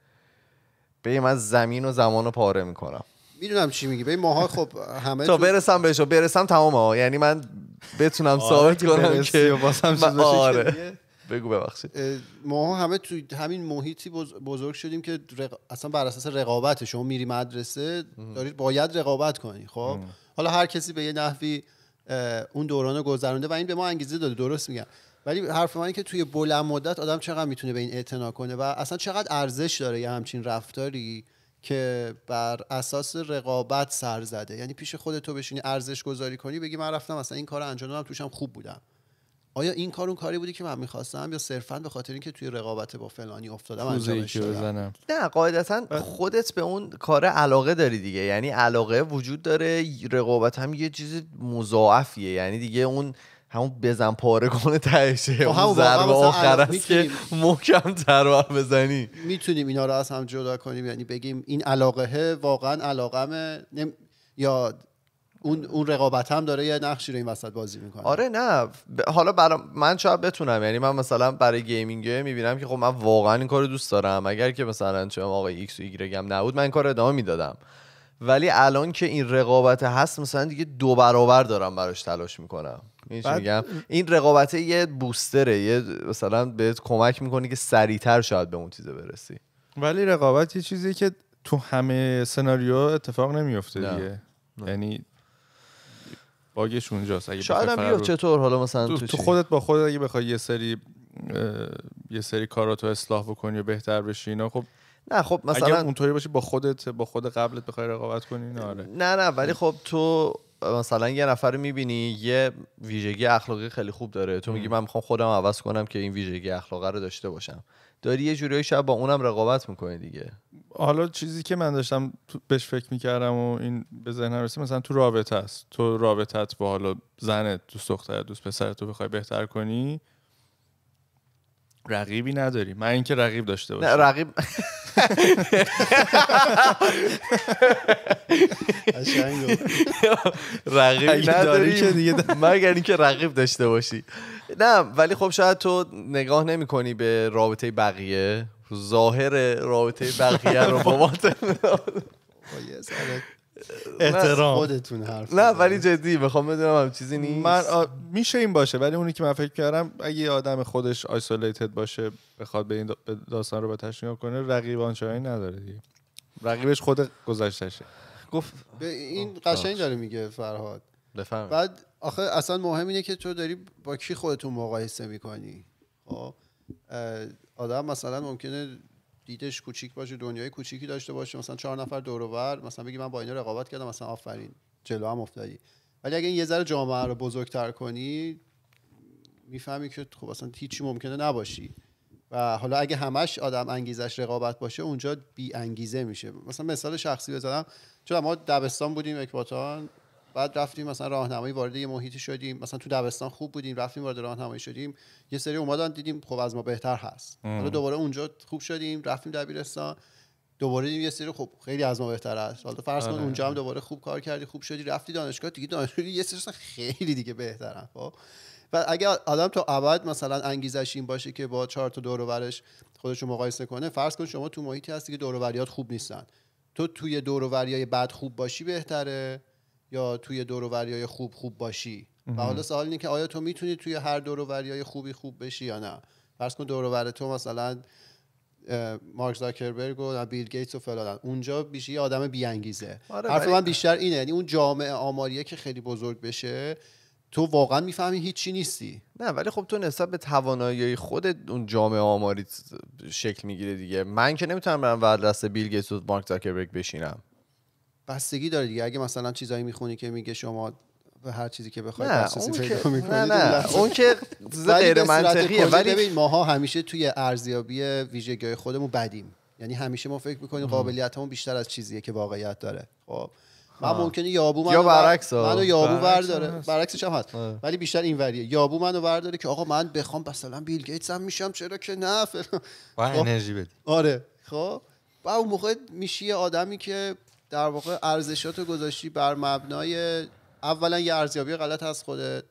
به من زمین و زمان رو پاره می‌کنم. می‌دونم چی میگی. ببین ماها خب [LAUGHS] همه تا برسم بهش و برسم تمام ها. یعنی من بتونم ثابت کنم که بازم آره. بگو ببخشید. ماها همه تو همین محیطی بز- بزرگ شدیم که رق... اصلا بر اساس رقابت شما میری مدرسه دارید باید رقابت کنی خب؟ حالا هر کسی به یه نحوی اون دوران رو گذرونده و این به ما انگیزه داده درست میگم. ولی حرف من که توی بلند مدت آدم چقدر می‌تونه به این اعتنا کنه و اصلا چقدر ارزش داره یه همچین رفتاری؟ که بر اساس رقابت سر زده. یعنی پیش خودت تو بشینی ارزش گذاری کنی بگی من رفتم مثلا این کار رو انجام دادم توشم خوب بودم. آیا این کار اون کاری بودی که من می‌خواستم یا صرفا به خاطر اینکه توی رقابت با فلانی افتادم انجامش دادم؟ نه قاعدتا خودت به اون کار علاقه داری دیگه. یعنی علاقه وجود داره رقابت هم یه چیز مضاعفیه. یعنی دیگه اون همون بزن پاره کنه تهشه. اون همون واقعا ضربه آخر است که محکم تر بزنی. می‌تونیم اینا رو از هم جدا کنیم. یعنی بگیم این علاقه واقعا علاقمه نم... یا اون اون رقابت هم داره یه نقشی رو این وسط بازی می‌کنه. آره نه. ب- حالا برا من شاید بتونم. یعنی من مثلا برای gaming می‌بینم که خب من واقعا این کار رو دوست دارم. اگر که مثلا چه آقای ایکس و ایگرگ هم نبود من این کار ادامه می‌دادم. ولی الان که این رقابت هست مثلا دیگه دو برابر دارم براش تلاش می‌کنم. میگم. این رقابت یه بوستره یه مثلا بهت کمک می‌کنه که سریعتر شاید به اون چیزه برسی. ولی رقابت یه چیزی که تو همه سناریو اتفاق نمیفته. دیگه. یعنی باگش اونجاست. اگه شاید هم بیا چطور؟ حالا مثلا تو, تو؟ خودت با خودت اگه بخوای یه سری یه سری کاراتو اصلاح بکنی و بهتر بشی اینا خب نه خب مثلا مثلا اگه اونطوری باشی با خودت با خود قبلت بخوای رقابت کنی نه آره. نه نه ولی خب تو مثلا یه نفر رو می‌بینی یه ویژگی اخلاقی خیلی خوب داره. تو میگی من می‌خوام خودم عوض کنم که این ویژگی اخلاقی رو داشته باشم. داری یه جوری شاید با اونم رقابت می‌کنی دیگه. حالا چیزی که من داشتم بهش فکر می‌کردم و این به ذهنم رسید مثلا تو رابطه است. تو رابطت با حالا زنت دوست دختر دوست پسر تو بخوای بهتر کنی رقیبی نداری. من اینکه رقیب داشته باشی نه رقیب. [LAUGHS] رقیب نداری که دیگه مگر اینکه رقیب داشته باشی. نه ولی خب شاید تو نگاه نمی کنی به رابطه بقیه. ظاهر رابطه بقیه رو با [LAUGHS] با احترام. خودتون حرف نه. ولی جدی می‌خوام بدونم هم چیزی نیست. من آ... میشه این باشه ولی اونی که من فکر کردم اگه یه آدم خودش آیسولیتد باشه بخواد به این دا... داستان رو نگاه کنه رقیب آنچنانی نداره دیگه. رقیبش خود گذشتشه گفت به این قشنگ داره میگه فرهاد. بفهم بعد آخه اصلا مهم اینه که تو داری با کی خودتون مقایسه می‌کنی؟ خب آدم مثلا ممکنه دیدش کوچیک باشه دنیای کوچیکی داشته باشه. مثلا چهار نفر دور و مثلا بگی من با اینا رقابت کردم مثلا آفرین جلو هم افتادی. ولی اگه این یه ذره جامعه رو بزرگتر کنی می‌فهمی که خب اصلا هیچی ممکنه نباشی. و حالا اگه همش آدم انگیزش رقابت باشه اونجا بی انگیزه میشه. مثلا مثال شخصی بزنم. چون ما دبستان بودیم اکباتان. بعد رفتیم مثلا راهنمایی وارد یه محیطی شدیم. مثلا تو دبستان خوب بودیم رفتیم وارد راهنمایی شدیم. یه سری اومدن دیدیم خب از ما بهتر هست. حالا دوباره اونجا خوب شدیم رفتیم دبیرستان. دوباره دیدیم یه سری خب خیلی از ما بهتر هست. حالا فرض کن آره. اونجا هم دوباره خوب کار کردی خوب شدی رفتی دانشگاه دیگه دانشگاه یه سری خیلی دیگه بهترن خب. و اگه آدم تا ابد مثلا انگیزش این باشه که با چهار تا دور و برش خودش رو مقایسه کنه فرض کن شما تو محیطی هستی که دور و خوب نیستن. تو توی دور و بد خوب باشی بهتره. یا توی دور و بریای خوب خوب باشی. و حالا سوال اینه که آیا تو می‌تونی توی هر دور و بریای خوبی خوب بشی یا نه؟ فرض کن دور و بر تو مثلا مارک زاکربرگ و بیل گیتس و فلان اونجا بیشتر یه آدم بی انگیزه آره، حرف من بیشتر اینه یعنی اون جامعه آماریه که خیلی بزرگ بشه تو واقعا می‌فهمی هیچی نیستی. نه ولی خب تو نسبت به توانایی خود اون جامعه آماری شکل می‌گیره دیگه. من که نمی‌تونم برم ور دست بیل گیتس و مارک زاکربرگ بشینم. بستگی داره دیگه. اگه مثلا چیزایی می‌خونی که میگه شما به هر چیزی که بخوای نه دسترسی پیدا می‌کنید، نه اون نه اون که غیر منطقیه ولی ببین ماها همیشه توی ارزیابی ویژگی خودمون بدیم. یعنی همیشه ما فکر می‌کنیم قابلیتمون بیشتر از چیزیه که واقعیت داره. خب. من ممکنه یابو منو یا برعکس. منو یابو ورداره. برعکسش هم هست. ولی بیشتر این وریه. یابو منو ورداره که آقا من بخوام مثلا بیل گیتس هم میشم چرا که نه؟ فلان. با خب. انرژی بدی. آره. خب. و اون موقع میشی یه آدمی که در واقع ارزشاتو گذاشتی بر مبنای اولا یه ارزیابی غلط از خودت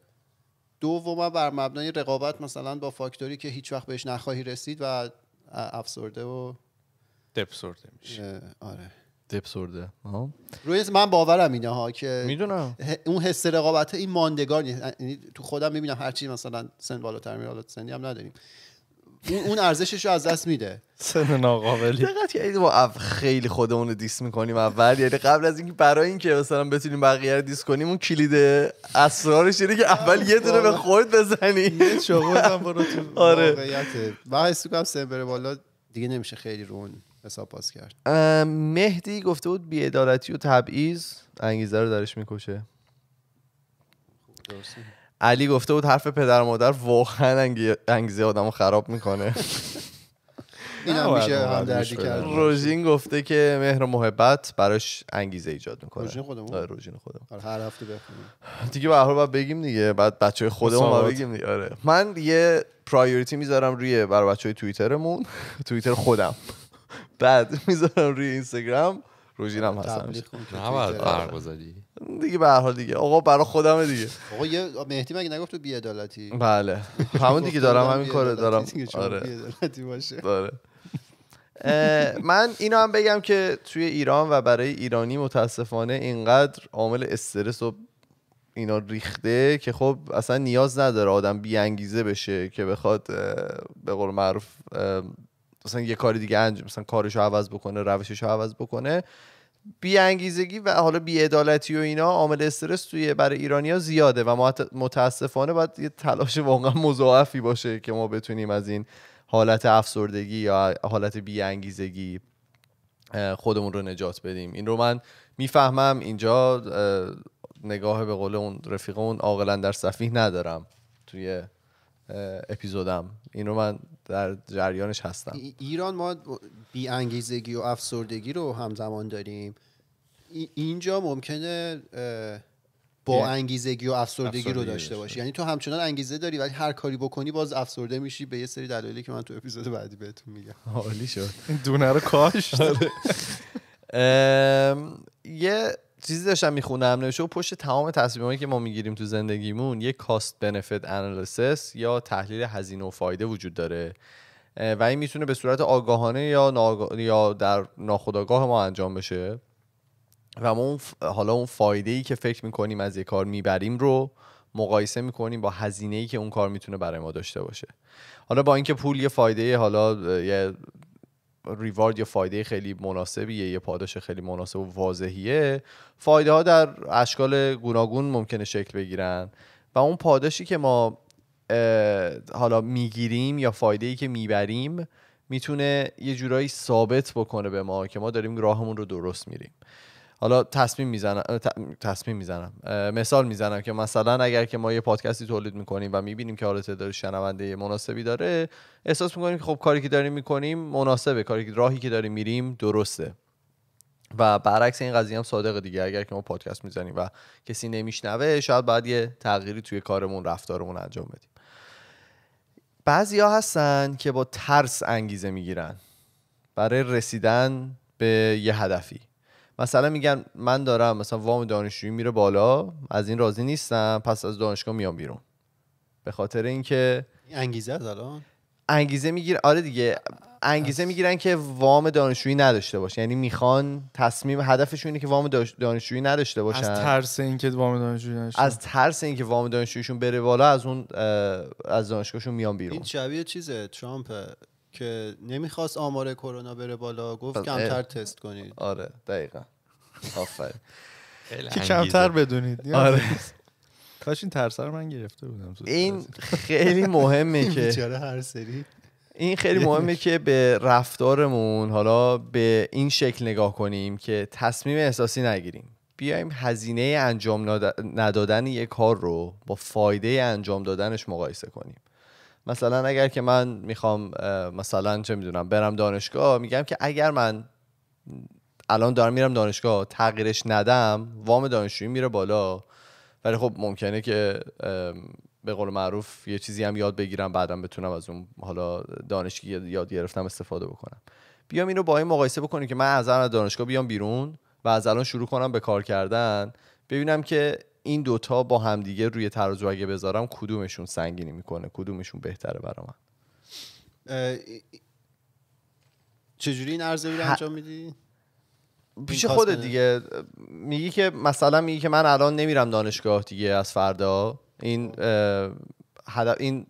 دوما بر مبنای رقابت مثلا با فاکتوری که هیچ وقت بهش نخواهی رسید و افسرده و دپسورده میشه. آره. دپسورده روی من باورم اینه ها که می‌دونم. اون حس رقابت این ماندگار نیست. یعنی تو خودم می‌بینم هرچی مثلا سن بالاتر میره حالا سنی هم نداریم. اون اون ارزشش رو از دست میده. سن ناقابلی. دقت کردید ما اف- خیلی خودمون رو دیس می‌کنیم اول. یعنی قبل از اینکه برای اینکه مثلا بتونیم بقیه رو دیس کنیم اون کلید اسرارش اینه که اول یه دونه به خود بزنی. یه شغل هم برو تو [LAUGHS] آره. من حس می‌کنم سن بره بالا دیگه نمیشه خیلی رو حساب باز کرد. مهدی گفته بود بیعدالتی و تبعیض انگیزه رو درش می‌کشه. علی گفته بود حرف پدر و مادر واقعا انگی- انگیزه آدمو خراب می‌کنه. [LAUGHS] این هم نباید میشه همدردی گوش بدن. کرد روژین گفته که مهر و محبت براش انگیزه ایجاد می‌کنه. روژین خودمون؟ آره روژین خودم آره، هر هفته بخونیم. دیگه به هر بگیم دیگه بعد بچه خودمون. بگیم دیگه. آره. من یه پرایوریتی می‌ذارم روی برای بچه های توییترمون. [LAUGHS] توییتر خودم. [LAUGHS] بعد می‌ذارم روی اینستاگرام. روژین هم هستم نباید توییتر. فرق بذاری دیگه به هر حال دیگه. آقا برای خودمه دیگه. آقا یه مهدی مگه نگفت تو بی‌عدالتی؟ بله. [LAUGHS] همون دیگه دارم همین کارو دارم. آره. باشه. داره من اینو هم بگم که توی ایران و برای ایرانی متاسفانه اینقدر عامل استرس و اینا ریخته که خب اصلا نیاز نداره آدم بی انگیزه بشه که بخواد به قول معروف مثلا یه کاری دیگه انجام مثلا کارشو عوض بکنه روششو عوض بکنه. بی انگیزگی و حالا بی عدالتی و اینا عامل استرس توی برای ایرانیا زیاده و مت- متاسفانه باید یه تلاش واقعا مضاعفی باشه که ما بتونیم از این حالت افسردگی یا حالت بی انگیزگی خودمون رو نجات بدیم. این رو من می‌فهمم. اینجا اه، نگاه به قول اون رفیقمون عاقلا در صفیح ندارم توی اپیزودم. این رو من در جریانش هستم. ای- ایران ما بی انگیزگی و افسردگی رو همزمان داریم. ای- اینجا ممکنه با یه- انگیزگی و افسردگی, رو افسردگی داشته داشته. باشی. یعنی تو همچنان انگیزه داری ولی هر کاری بکنی باز افسرده میشی. به یه سری دلایلی که من تو اپیزود بعدی بهتون میگم. عالی شد. این دونه رو کاشت. [LAUGHS] ام، یه چیزی داشتم می‌خونم نوشته بود پشت تمام تصمیمایی که ما می‌گیریم تو زندگیمون یه کاست بنفیت انالیسیس یا تحلیل هزینه و فایده وجود داره. و این می‌تونه به صورت آگاهانه یا, یا در ناخودآگاه ما انجام بشه. و ما اون ف- حالا اون فایده ای که فکر می‌کنیم از یه کار می‌بریم رو مقایسه می‌کنیم با هزینه ای که اون کار می‌تونه برای ما داشته باشه. حالا با اینکه پول یه فایده حالا یه ریوارد یا فایده خیلی مناسبیه یه پاداش خیلی مناسب و واضحیه فایده ها در اشکال گوناگون ممکنه شکل بگیرن و اون پاداشی که ما حالا می‌گیریم یا فایده ای که می‌بریم می‌تونه یه جورایی ثابت بکنه به ما که ما داریم راهمون رو درست میریم. حالا تصمیم می‌زنم تصمیم می‌زنم. مثال می‌زنم که مثلا اگر که ما یه پادکستی تولید می‌کنیم و می‌بینیم که حالا تعداد شنونده مناسبی داره احساس می‌کنیم که خب کاری که داریم می‌کنیم مناسبه کاری که راهی که داریم میریم درسته. و برعکس این قضیه هم صادقه دیگه. اگر که ما پادکست می‌زنیم و کسی نمیشنوه شاید باید یه تغییری توی کارمون رفتارمون انجام بدیم. بعضیا هستن که با ترس انگیزه می‌گیرن. برای رسیدن به یه هدفی. مثلا میگن من دارم مثلا وام دانشجویی میره بالا از این راضی نیستم پس از دانشگاه میام بیرون. به خاطر اینکه این انگیزه از الان؟ انگیزه می‌گیرن آره دیگه انگیزه می‌گیرن که وام دانشجویی نداشته باشه. یعنی می‌خوان تصمیم هدفشون اینه که وام داش- دانشجویی نداشته از باشن. ترس اینکه وام دانشجویی نشه از ترس اینکه وام دانشجوییشون بره بالا از اون از دانشگاهشون میان بیرون. این شبیه چیزه ترامپ که نمی‌خواست آمار کرونا بره بالا گفت کمتر. تست کنید. آره دقیقا. آفرین. خیلی که. کمتر بدونید؟ آره. کاش این ترس رو من گرفته بودم. این [LAUGHS] خیلی مهمه [LAUGHS] که هر سری. این خیلی مهمه که به رفتارمون حالا به این شکل نگاه کنیم که تصمیم احساسی نگیریم. بیایم هزینه انجام ندادن یک کار رو با فایده انجام دادنش مقایسه کنیم. مثلا اگر که من می‌خوام مثلا چه می‌دونم برم دانشگاه میگم که اگر من الان دارم میرم دانشگاه تغییرش ندم وام دانشجویی میره بالا. ولی خب ممکنه که به قول معروف یه چیزی هم یاد بگیرم بعدم بتونم از اون حالا دانشگاه یاد گرفتم استفاده بکنم. بیام اینو با این مقایسه بکنیم که من از الان دانشگاه بیام بیرون و از الان شروع کنم به کار کردن. ببینم که این دوتا با همدیگه روی ترازو اگه بذارم کدومشون سنگینی می‌کنه؟ کدومشون بهتره برا من؟ چجوری این عرضه رو انجام میدی؟ پیش کنه. دیگه میگی که مثلا میگی که من الان نمیرم دانشگاه دیگه از فردا. این اه، هدف این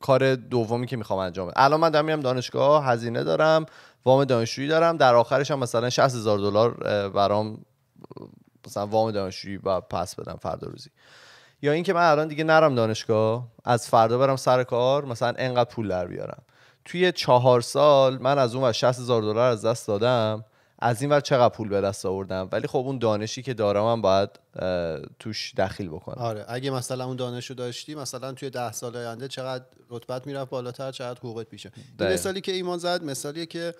کار دومی که می‌خوام انجام بدم. الان من دارم میرم دانشگاه هزینه دارم وام دانشجویی دارم در آخرش هم مثلا 60 هزار دلار برام مثلا وام دانشجویی با پس بدم فردا روزی. یا اینکه من الان دیگه نرم دانشگاه از فردا برم سر کار مثلا انقدر پول در بیارم. توی چهار سال من از اون و 60 هزار دلار از دست دادم از این ور چقدر پول به دست آوردم؟ ولی خب اون دانشی که دارم هم باید توش دخیل بکنم. آره اگه مثلا اون دانش رو داشتی مثلا توی ده سال آینده چقدر رتبت می‌رفت بالاتر چقدر حقوقت میشه. این. مثالی که ایمان زد مثالیه که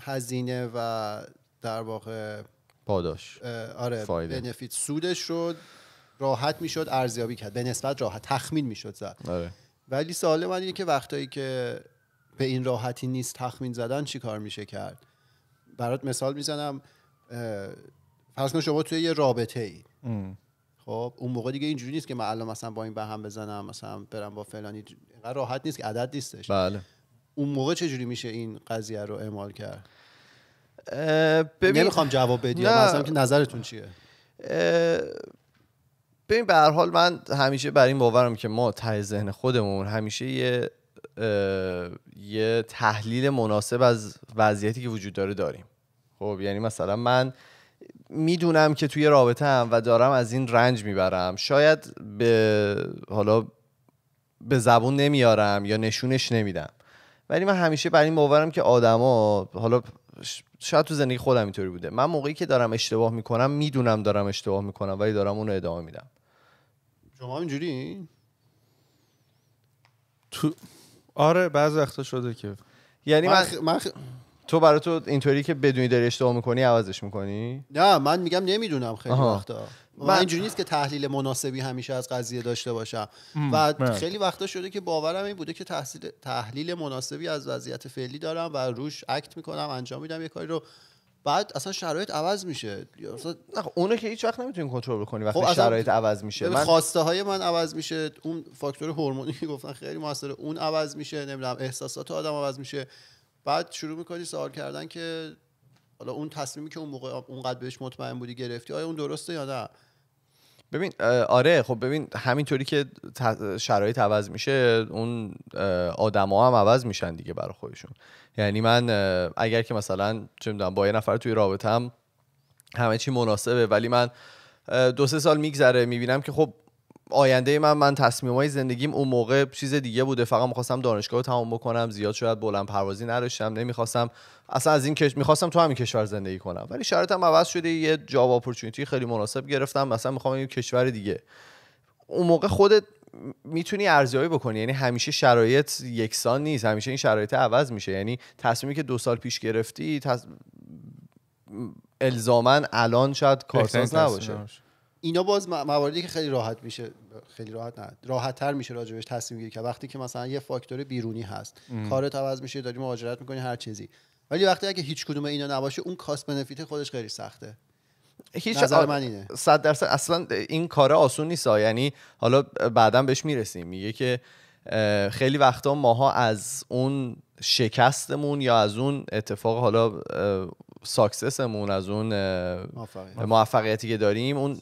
هزینه و در واقع پاداش. آره فایده. بنفیت سودش رو راحت می‌شد ارزیابی کرد. به نسبت راحت تخمین می‌شد زد. آره. ولی سوال من اینه که وقتایی که به این راحتی نیست تخمین زدن چی کار میشه کرد؟ برات مثال می‌زنم فرض کن شما توی یه رابطه ای خب اون موقع دیگه اینجوری نیست که من الان مثلا با این به هم بزنم مثلا برم با فلانی راحت نیست که عدد نیستش. بله. اون موقع چجوری میشه این قضیه رو اعمال کرد؟ ببین نمی‌خوام جواب بدی. مثلا که نظرتون چیه؟ ببین به هر حال من همیشه بر این باورم که ما ته ذهن خودمون همیشه یه یه تحلیل مناسب از وضعیتی که وجود داره داریم. خب یعنی مثلا من می‌دونم که توی رابطه هم و دارم از این رنج می‌برم. شاید به حالا به زبون نمیارم یا نشونش نمیدم. ولی من همیشه بر این باورم که آدما حالا شاید تو زندگی خودم اینطوری بوده. من موقعی که دارم اشتباه می‌کنم می‌دونم دارم اشتباه می‌کنم ولی دارم اون رو ادامه میدم. شما اینجوری؟ تو آره بعض وقتا شده که. یعنی من, من خ- من خ- تو برای تو اینطوری که بدونی داری اشتباه می‌کنی عوضش می‌کنی؟ نه من میگم نمی‌دونم خیلی آها. وقتا. من من- اینجوری نیست که تحلیل مناسبی همیشه از قضیه داشته باشم. و. خیلی وقتا شده که باورم این بوده که تحصیل تحلیل مناسبی از وضعیت فعلی دارم و روش اکت می‌کنم انجام میدم یه کاری رو. بعد اصلا شرایط عوض میشه. نه خب اونو که هیچ وقت نمی‌تونی کنترل بکنی وقتی خب شرایط عوض میشه. من خواسته های من عوض میشه. اون فاکتور هورمونی که گفتن خیلی موثره اون عوض میشه. نمی‌دونم احساسات آدم عوض میشه. بعد شروع می‌کنی سوال کردن که حالا اون تصمیمی که اون موقع اونقدر بهش مطمئن بودی گرفتی آیا اون درسته یا نه؟ ببین آره خب ببین همینطوری که شرایط عوض میشه اون آدما هم عوض میشن دیگه برای خودشون. یعنی من اگر که مثلا چه می‌دونم با یه نفر توی رابطم همه چی مناسبه ولی من دو سه سال میگذره می‌بینم که خب آینده من من تصمیمای زندگیم اون موقع چیز دیگه بوده. فقط می‌خواستم دانشگاه رو تمام بکنم زیاد شاید بلند پروازی نداشتم نمی‌خواستم اصلا از این کش می‌خواستم تو همین کشور زندگی کنم. ولی شرایطم عوض شده یه جاب اپورتونتی خیلی مناسب گرفتم. مثلا می‌خوام یه کشور دیگه. اون موقع خودت می‌تونی ارزیابی بکنی. یعنی همیشه شرایط یکسان نیست. همیشه این شرایط عوض میشه. یعنی تصمیمی که دو سال پیش گرفتی تص... الزاما الان شاید کارساز نباشه. اینا باز مواردی که خیلی راحت میشه خیلی راحت نه راحت تر میشه راجبش تصمیم گیری که وقتی که مثلا یه فاکتور بیرونی هست کارت عوض میشه داری مهاجرت می‌کنی هر چیزی ولی وقتی اگه هیچ کدوم اینا نباشه اون کاست بنفیت خودش خیلی سخته هیچ نظر آ- من اینه. صد درصد اصلا این کار آسون نیست. یعنی حالا بعدا بهش می‌رسیم میگه که خیلی وقتا ماها از اون شکستمون یا از اون اتفاق حالا ساکسسمون از اون. موفقیتی که داریم اون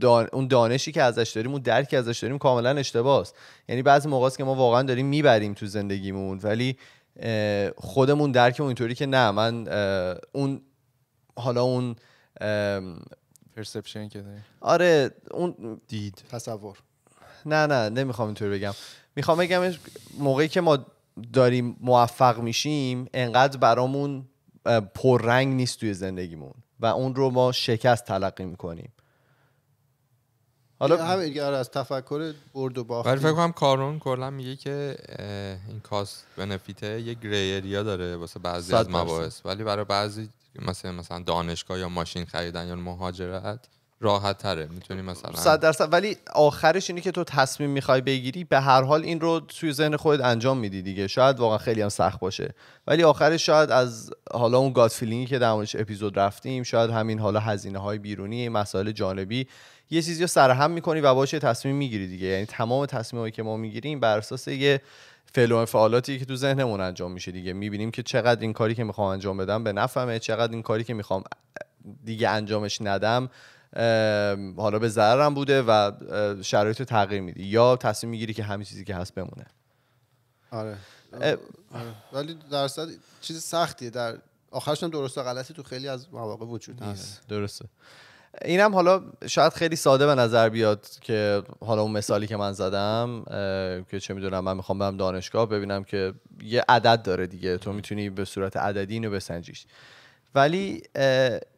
دان- اون دانشی که ازش داریم اون درکی ازش داریم کاملا اشتباهه یعنی بعضی موقع که ما واقعا داریم می‌بریم تو زندگیمون ولی خودمون درکمون اینطوری که نه. من اون حالا اون ام، پرسپشن که آره اون دید. تصور. نه نه نمی‌خوام اینطوری بگم. می‌خوام بگم موقعی که ما داریم موفق میشیم انقدر برامون پررنگ نیست توی زندگیمون. و اون رو ما شکست تلقی می‌کنیم. حالا همین دیگه آره، از تفکر برد و باخت ولی فکر کنم کارون کلا میگه که این کاست بنفیته یه گری اریا داره واسه بعضی از. مباحث. ولی برای بعضی مثلا مثلا دانشگاه یا ماشین خریدن یا مهاجرت راحت تره می‌تونی مثلا صد درصد. ولی آخرش اینه که تو تصمیم می‌خوای بگیری. به هر حال این رو توی ذهن خودت انجام میدی دیگه. شاید واقعا خیلی هم سخت باشه. ولی آخرش شاید از حالا اون گاد فیلینگی که در موردش اپیزود رفتیم شاید همین حالا هزینه های بیرونی مسائل جانبی یه چیزی رو سرهم می‌کنی و باشه تصمیم می‌گیری دیگه. یعنی تمام تصمیمایی که ما می‌گیریم بر اساس یه فعل و انفعالاتی که تو ذهنمون انجام میشه دیگه. می‌بینیم که چقدر این کاری که می‌خوام انجام بدم به نفعمه چقدر این کاری که می‌خوام دیگه انجامش ندم حالا به ضررم بوده و شرایط رو تغییر میدی یا تصمیم می‌گیری که همین چیزی که هست بمونه. آره. آره. ولی درصد چیز سختیه. در آخرش هم درست و غلطی تو خیلی از مواقع وجود هست درسته. اینم حالا شاید خیلی ساده به نظر بیاد که حالا اون مثالی که من زدم که چه می‌دونم من می‌خوام برم دانشگاه ببینم که یه عدد داره دیگه. تو می‌تونی به صورت عددی اینو بسنجیش. ولی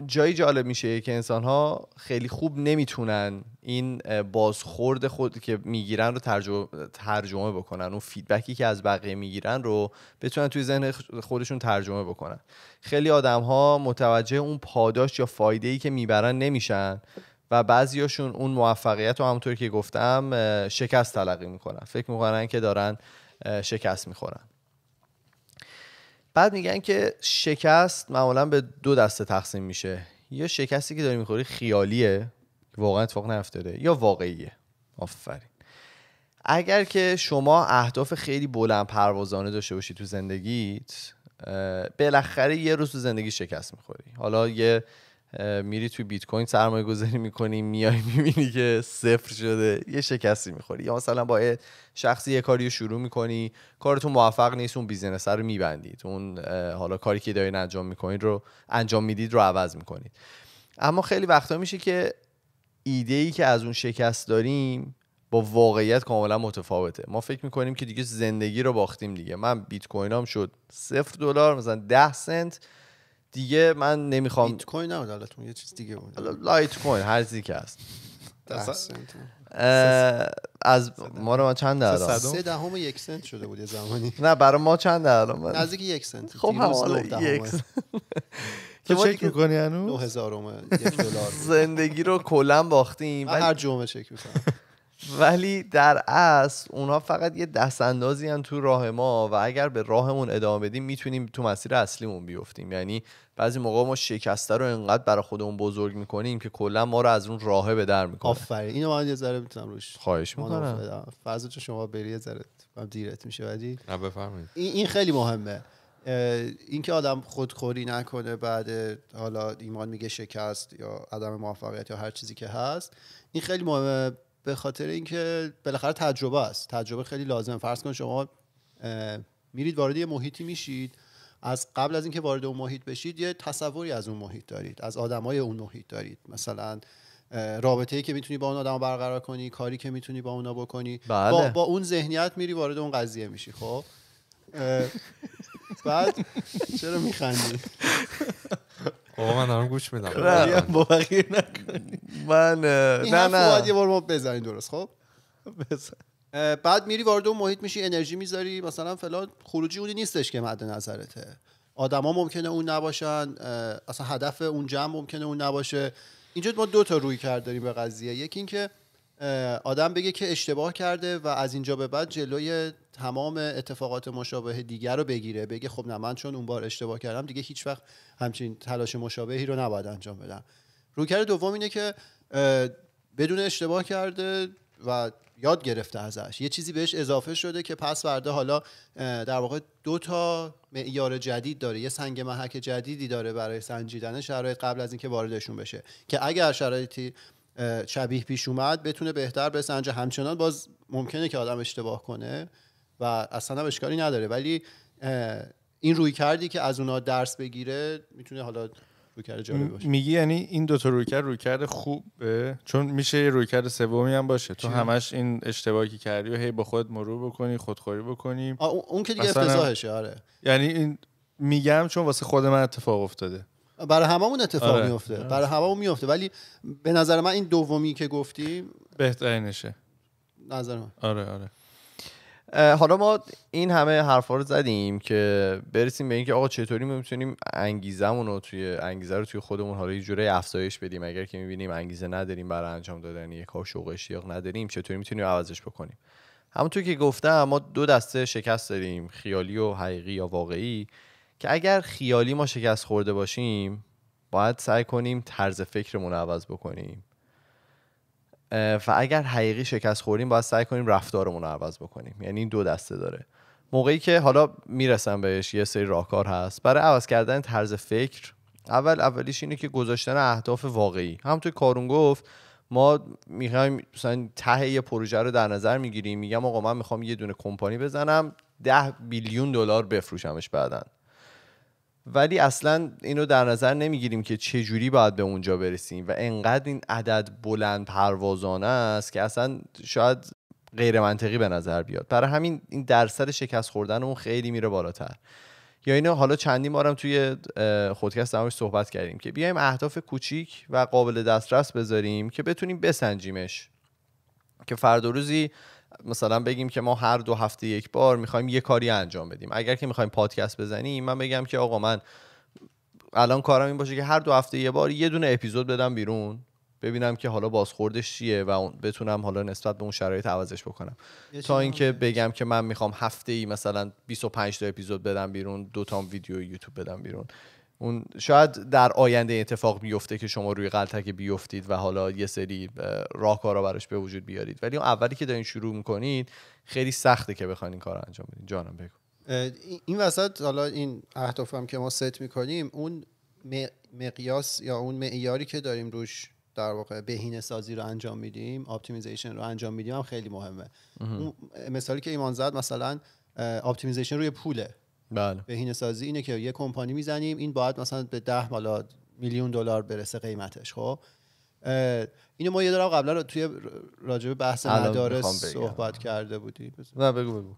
جایی جالب میشه که انسان ها خیلی خوب نمی‌تونن این بازخورد خود که می‌گیرن رو ترجمه, ترجمه بکنن. اون فیدبکی که از بقیه می‌گیرن رو بتونن توی ذهن خودشون ترجمه بکنن. خیلی آدم ها متوجه اون پاداش یا فایده ای که می‌برن نمیشن و بعضیاشون اون موفقیت رو همونطور که گفتم شکست تلقی می‌کنن. فکر می‌کنن که دارن شکست می‌خورن. بعد میگن که شکست معمولا به دو دسته تقسیم میشه. یا شکستی که داری می‌خوری خیالیه واقعا اتفاق نیفتاده یا واقعیه. آفرین. اگر که شما اهداف خیلی بلند پروازانه داشته باشی تو زندگیت بالاخره یه روز تو زندگی شکست می‌خوری. حالا یه میری توی بیت کوین سرمایه گذاری می‌کنی میای [LAUGHS] می‌بینی که صفر شده یه شکستی می‌خوری. یا مثلا با شخصی یه کاری رو شروع می‌کنی کارتون موفق نیست اون بیزینس رو میبندید. اون حالا کاری که دارین انجام می‌کنید رو انجام می‌دید رو عوض می‌کنید. اما خیلی وقتا میشه که ایده ای که از اون شکست داریم با واقعیت کاملا متفاوته. ما فکر می‌کنیم که دیگه زندگی رو باختیم دیگه. من بیت کوینام شد صفر دلار مثلا ده سنت. دیگه من نمی‌خوام بیت کوین نبود حالتون یه چیز دیگه بود. حالا لایت کوین هر چیزی که هست. از ما رو ما چند الان؟ سه دهم یک سنت شده بود یه زمانی. [LAUGHS] نه برای ما چند الان نزدیک یک سنت. خب حالا. یک [LAUGHS] تو ما چک می‌کنی هنوز؟ هزارم یک دلار بود. [LAUGHS] زندگی رو کلا باختیم. هر جمعه چک می‌کنم. ولی در اصل اونها فقط یه دست اندازی هن تو راه ما و اگر به راهمون ادامه بدیم می‌تونیم تو مسیر اصلیمون بیفتیم. یعنی بعضی موقع ما شکسته رو انقدر برای خودمون بزرگ می‌کنیم که کلا ما رو از اون راهه به در می‌کنه. آفرین. اینو من یه ذره می‌تونم روش خواهش می‌کنم. فرض چون شما بری یه ذره دیرت میشه ولی نه بفرمایید. این این خیلی مهمه. اینکه آدم خودخوری نکنه بعد حالا ایمان میگه شکست یا عدم موفقیت یا هر چیزی که هست این خیلی مهمه. به خاطر اینکه بالاخره تجربه است. تجربه خیلی لازمه. فرض کن شما میرید وارد یه محیطی میشید. از قبل از اینکه وارد اون محیط بشید یه تصوری از اون محیط دارید. از آدمای اون محیط دارید. مثلا رابطه ای که می‌تونی با اون آدم برقرار کنی کاری که می‌تونی با اونا بکنی. بله. با, با اون ذهنیت میری وارد اون قضیه میشی خب؟ بعد چرا میخندی؟ [LAUGHS] آقا من دارم گوش میدم. نه. با بقیه نکنی. من این نه رو باید یه نه بار ما بزنیم درست خب؟ اه، بعد میری وارد اون محیط میشی انرژی می‌ذاری مثلا فلان. خروجی اونی نیستش که مد نظرته. آدما ممکنه اون نباشن اصلا هدف اون جمع ممکنه اون نباشه. اینجا ما دو تا روی کرد داریم به قضیه. یکی اینکه آدم بگه که اشتباه کرده و از اینجا به بعد جلوی تمام اتفاقات مشابه دیگر رو بگیره بگه خب نه من چون اون بار اشتباه کردم دیگه هیچ وقت همچین تلاش مشابهی رو نباید انجام بدم. رویکرد دوم اینه که بدون اشتباه کرده و یاد گرفته ازش. یه چیزی بهش اضافه شده که پس فردا حالا در واقع دو تا معیار جدید داره. یه سنگ محک جدیدی داره برای سنجیدن شرایط قبل از اینکه واردشون بشه که اگر شرایطی شبیه پیش اومد بتونه بهتر بسنجه. همچنان باز ممکنه که آدم اشتباه کنه. و اصلا هم اشکالی نداره. ولی این روی کردی که از اونا درس بگیره می‌تونه حالا روی کرد جالبی باشه. میگی یعنی این دوتا رویکرد رویکرد خوبه؟ چون میشه یه رویکرد سومی هم باشه. تو؟ همش این اشتباهی که کردی و هی با خود مرور بکنی خودخوری بکنی. آه، اون- که دیگه افتضاحشه آره. یعنی این میگم چون واسه خود من اتفاق افتاده. برای هممون اتفاق آره. میفته برای هممون میفته ولی به نظر من این دومی که گفتیم بهترینشه. نظر من. آره آره. حالا ما این همه حرفا رو زدیم که برسیم به اینکه آقا چطوری ما می‌تونیم انگیزمون رو توی انگیزه رو توی خودمون حالا یه جوری افزایش بدیم. اگر که می‌بینیم انگیزه نداریم برای انجام دادن یک کار شوق اشتیاق نداریم چطوری می‌تونیم عوضش بکنیم؟ همونطور که گفتم ما دو دسته شکست داریم خیالی و حقیقی یا واقعی که اگر خیالی ما شکست خورده باشیم باید سعی کنیم طرز فکرمون رو عوض بکنیم. و اگر حقیقی شکست خوردیم باید سعی کنیم رفتارمون رو عوض بکنیم. یعنی این دو دسته داره. موقعی که حالا می‌رسم بهش یه سری راهکار هست. برای عوض کردن طرز فکر اول اولیش اینه که گذاشتن اهداف واقعی. همونطور کارون گفت ما می‌خوایم مثلا ته یه پروژه رو در نظر می‌گیریم. میگم آقا من می‌خوام یه دونه کمپانی بزنم ده بیلیون دلار بفروشمش بعدن ولی اصلا اینو در نظر نمی‌گیریم که چه جوری باید به اونجا برسیم و انقدر این عدد بلند پروازانه است که اصلا شاید غیر منطقی به نظر بیاد. برای همین این درصد شکست خوردن اون خیلی میره بالاتر. یا اینو حالا چندین بارم توی خودکست درموش صحبت کردیم که بیایم اهداف کوچیک و قابل دسترس بذاریم که بتونیم بسنجیمش. که فردا روزی مثلا بگیم که ما هر دو هفته یک بار می‌خوایم یه کاری انجام بدیم. اگر که می‌خوایم پادکست بزنیم من بگم که آقا من الان کارم این باشه که هر دو هفته یه بار یه دونه اپیزود بدم بیرون ببینم که حالا بازخوردش چیه و اون- بتونم حالا نسبت به اون شرایط عوضش بکنم. تا اینکه بگم که من می‌خوام هفته ای مثلا 25 تا اپیزود بدم بیرون دو تا ویدیو یوتیوب بدم بیرون. اون شاید در آینده اتفاق بیفته که شما روی غلطک بیفتید و حالا یه سری اه، راهکارا براش به وجود بیارید. ولی اون اولی که دارین شروع می‌کنید خیلی سخته که بخواین این کار رو انجام بدین. جانم بگو. این- وسط حالا این اهداف هم که ما ست می‌کنیم اون مقیاس یا اون معیاری که داریم روش در واقع بهینه سازی رو انجام میدیم optimization رو انجام میدیم هم خیلی مهمه. اون مثالی که ایمان زد مثلا optimization روی پوله. بله. بهینه سازی اینه که یه کمپانی می‌زنیم این باید مثلا به ده حالا میلیون دلار برسه قیمتش خب؟ اینو ما یه دارم قبلا رو توی راجع بحث مدارس. صحبت کرده بودی. نه بگو بگو.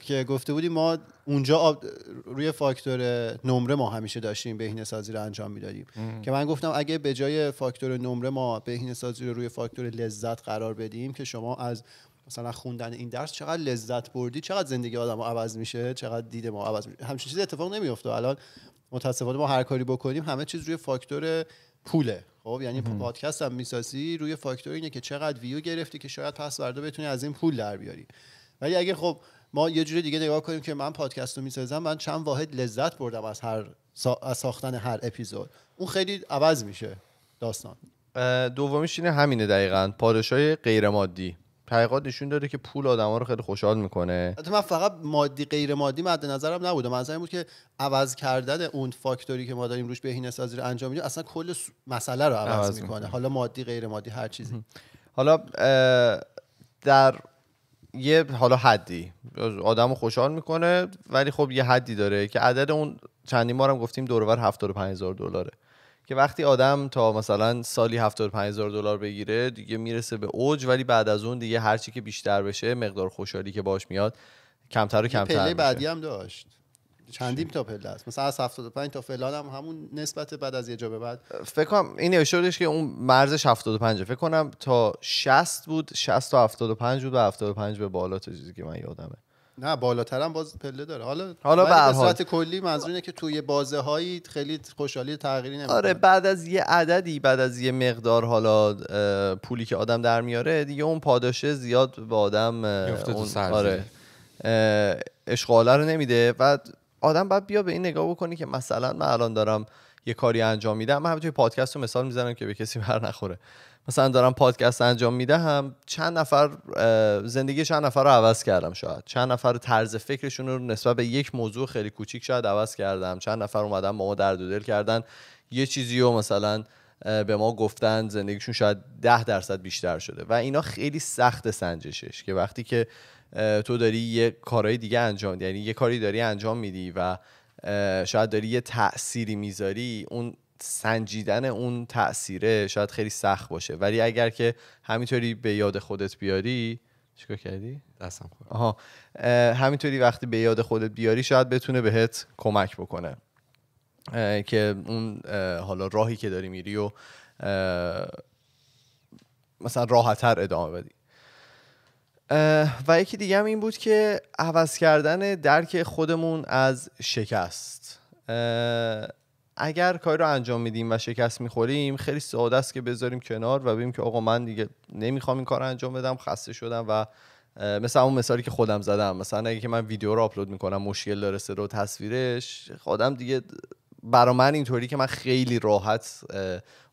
که گفته بودیم ما اونجا روی فاکتور نمره ما همیشه داشتیم بهینه سازی رو انجام می‌دادیم. که من گفتم اگه به جای فاکتور نمره ما بهینه سازی رو روی فاکتور لذت قرار بدیم که شما از مثلا خوندن این درس چقدر لذت بردی چقدر زندگی آدم عوض میشه چقدر دید ما عوض میشه. همچین چیزی اتفاق نمیفته الان متاسفانه ما هر کاری بکنیم همه چیز روی فاکتور پوله. خب یعنی پادکست هم می‌سازی روی فاکتور اینه که چقدر ویو گرفتی که شاید پس فردا بتونی از این پول در بیاری. ولی اگه خب ما یه جوری دیگه نگاه کنیم که من پادکست رو می‌سازم من چند واحد لذت بردم از هر سا... از ساختن هر اپیزود. اون خیلی عوض میشه داستان. دومیش اینه همینه دقیقا. پادشاهی غیر مادی تحقیقات نشون داده که پول آدما رو خیلی خوشحال می‌کنه. البته من فقط مادی غیر مادی مد نظرم نبوده. منظرم این بود که عوض کردن اون فاکتوری که ما داریم روش بهینه سازی رو انجام میدیم اصلا کل مسئله رو عوض, عوض می‌کنه. می‌کنه. حالا مادی غیر مادی هر چیزی. حالا در یه حالا حدی. آدم رو خوشحال می‌کنه ولی خب یه حدی داره که عدد اون چندین بارم گفتیم دورور 75 هزار دلاره. که وقتی آدم تا مثلا سالی 75 هزار دلار بگیره دیگه می‌رسه به اوج ولی بعد از اون دیگه هرچی که بیشتر بشه مقدار خوشحالی که باش میاد کمتر و کمتر پله. بعدی هم داشت. چندین تا پله است؟ مثلا از 75 تا فلان هم همون نسبت بعد از یه جا به بعد. فکر کنم این نوشته بودش که اون مرزش 75 فکر کنم تا 60 بود 60 تا 75 بود و 75 به بالا تا چیزی که من یادمه. نه بالاتر هم باز پله داره. حالا حالا به. صورت کلی منظور اینه که توی بازه هایی خیلی خوشحالی تغییری نمی‌کنه. آره بعد از یه عددی بعد از یه مقدار حالا پولی که آدم در میاره دیگه اون پاداشه زیاد به آدم اون. آره. اشغاله رو نمیده. و آدم باید بیا به این نگاه بکنی که مثلا من الان دارم یه کاری انجام میدم. من همین توی پادکست رو مثال می‌زنم که به کسی بر نخوره. مثلا دارم پادکست انجام می‌دهم چند نفر زندگی چند نفر رو عوض کردم شاید. چند نفر طرز فکرشون رو نسبت به یک موضوع خیلی کوچیک شاید عوض کردم. چند نفر اومدن با ما درد و دل کردن. یه چیزی رو مثلا به ما گفتن زندگیشون شاید ده درصد بیشتر شده. و اینا خیلی سخت سنجشش که وقتی که تو داری یه کارهای دیگه انجام یعنی یه کاری داری انجام میدی و شاید داری یه تأثیری می‌ذاری اون سنجیدن اون تأثیره شاید خیلی سخت باشه. ولی اگر که همینطوری به یاد خودت بیاری چیکار کردی؟ دستم خورد. آها. اه، همینطوری وقتی به یاد خودت بیاری شاید بتونه بهت کمک بکنه. که اون حالا راهی که داری میری و مثلا راحتتر ادامه بدی. و یکی دیگه هم این بود که عوض کردن درک خودمون از شکست. اگر کاری رو انجام میدیم و شکست می‌خوریم خیلی ساده است که بذاریم کنار و ببینیم که آقا من دیگه نمی‌خوام این کار رو انجام بدم خسته شدم و اه، مثل اون مثالی که خودم زدم. مثلا اگه که من ویدیو رو آپلود می‌کنم مشکل داره صدا تصویرش خودم دیگه برا من اینطوری که من خیلی راحت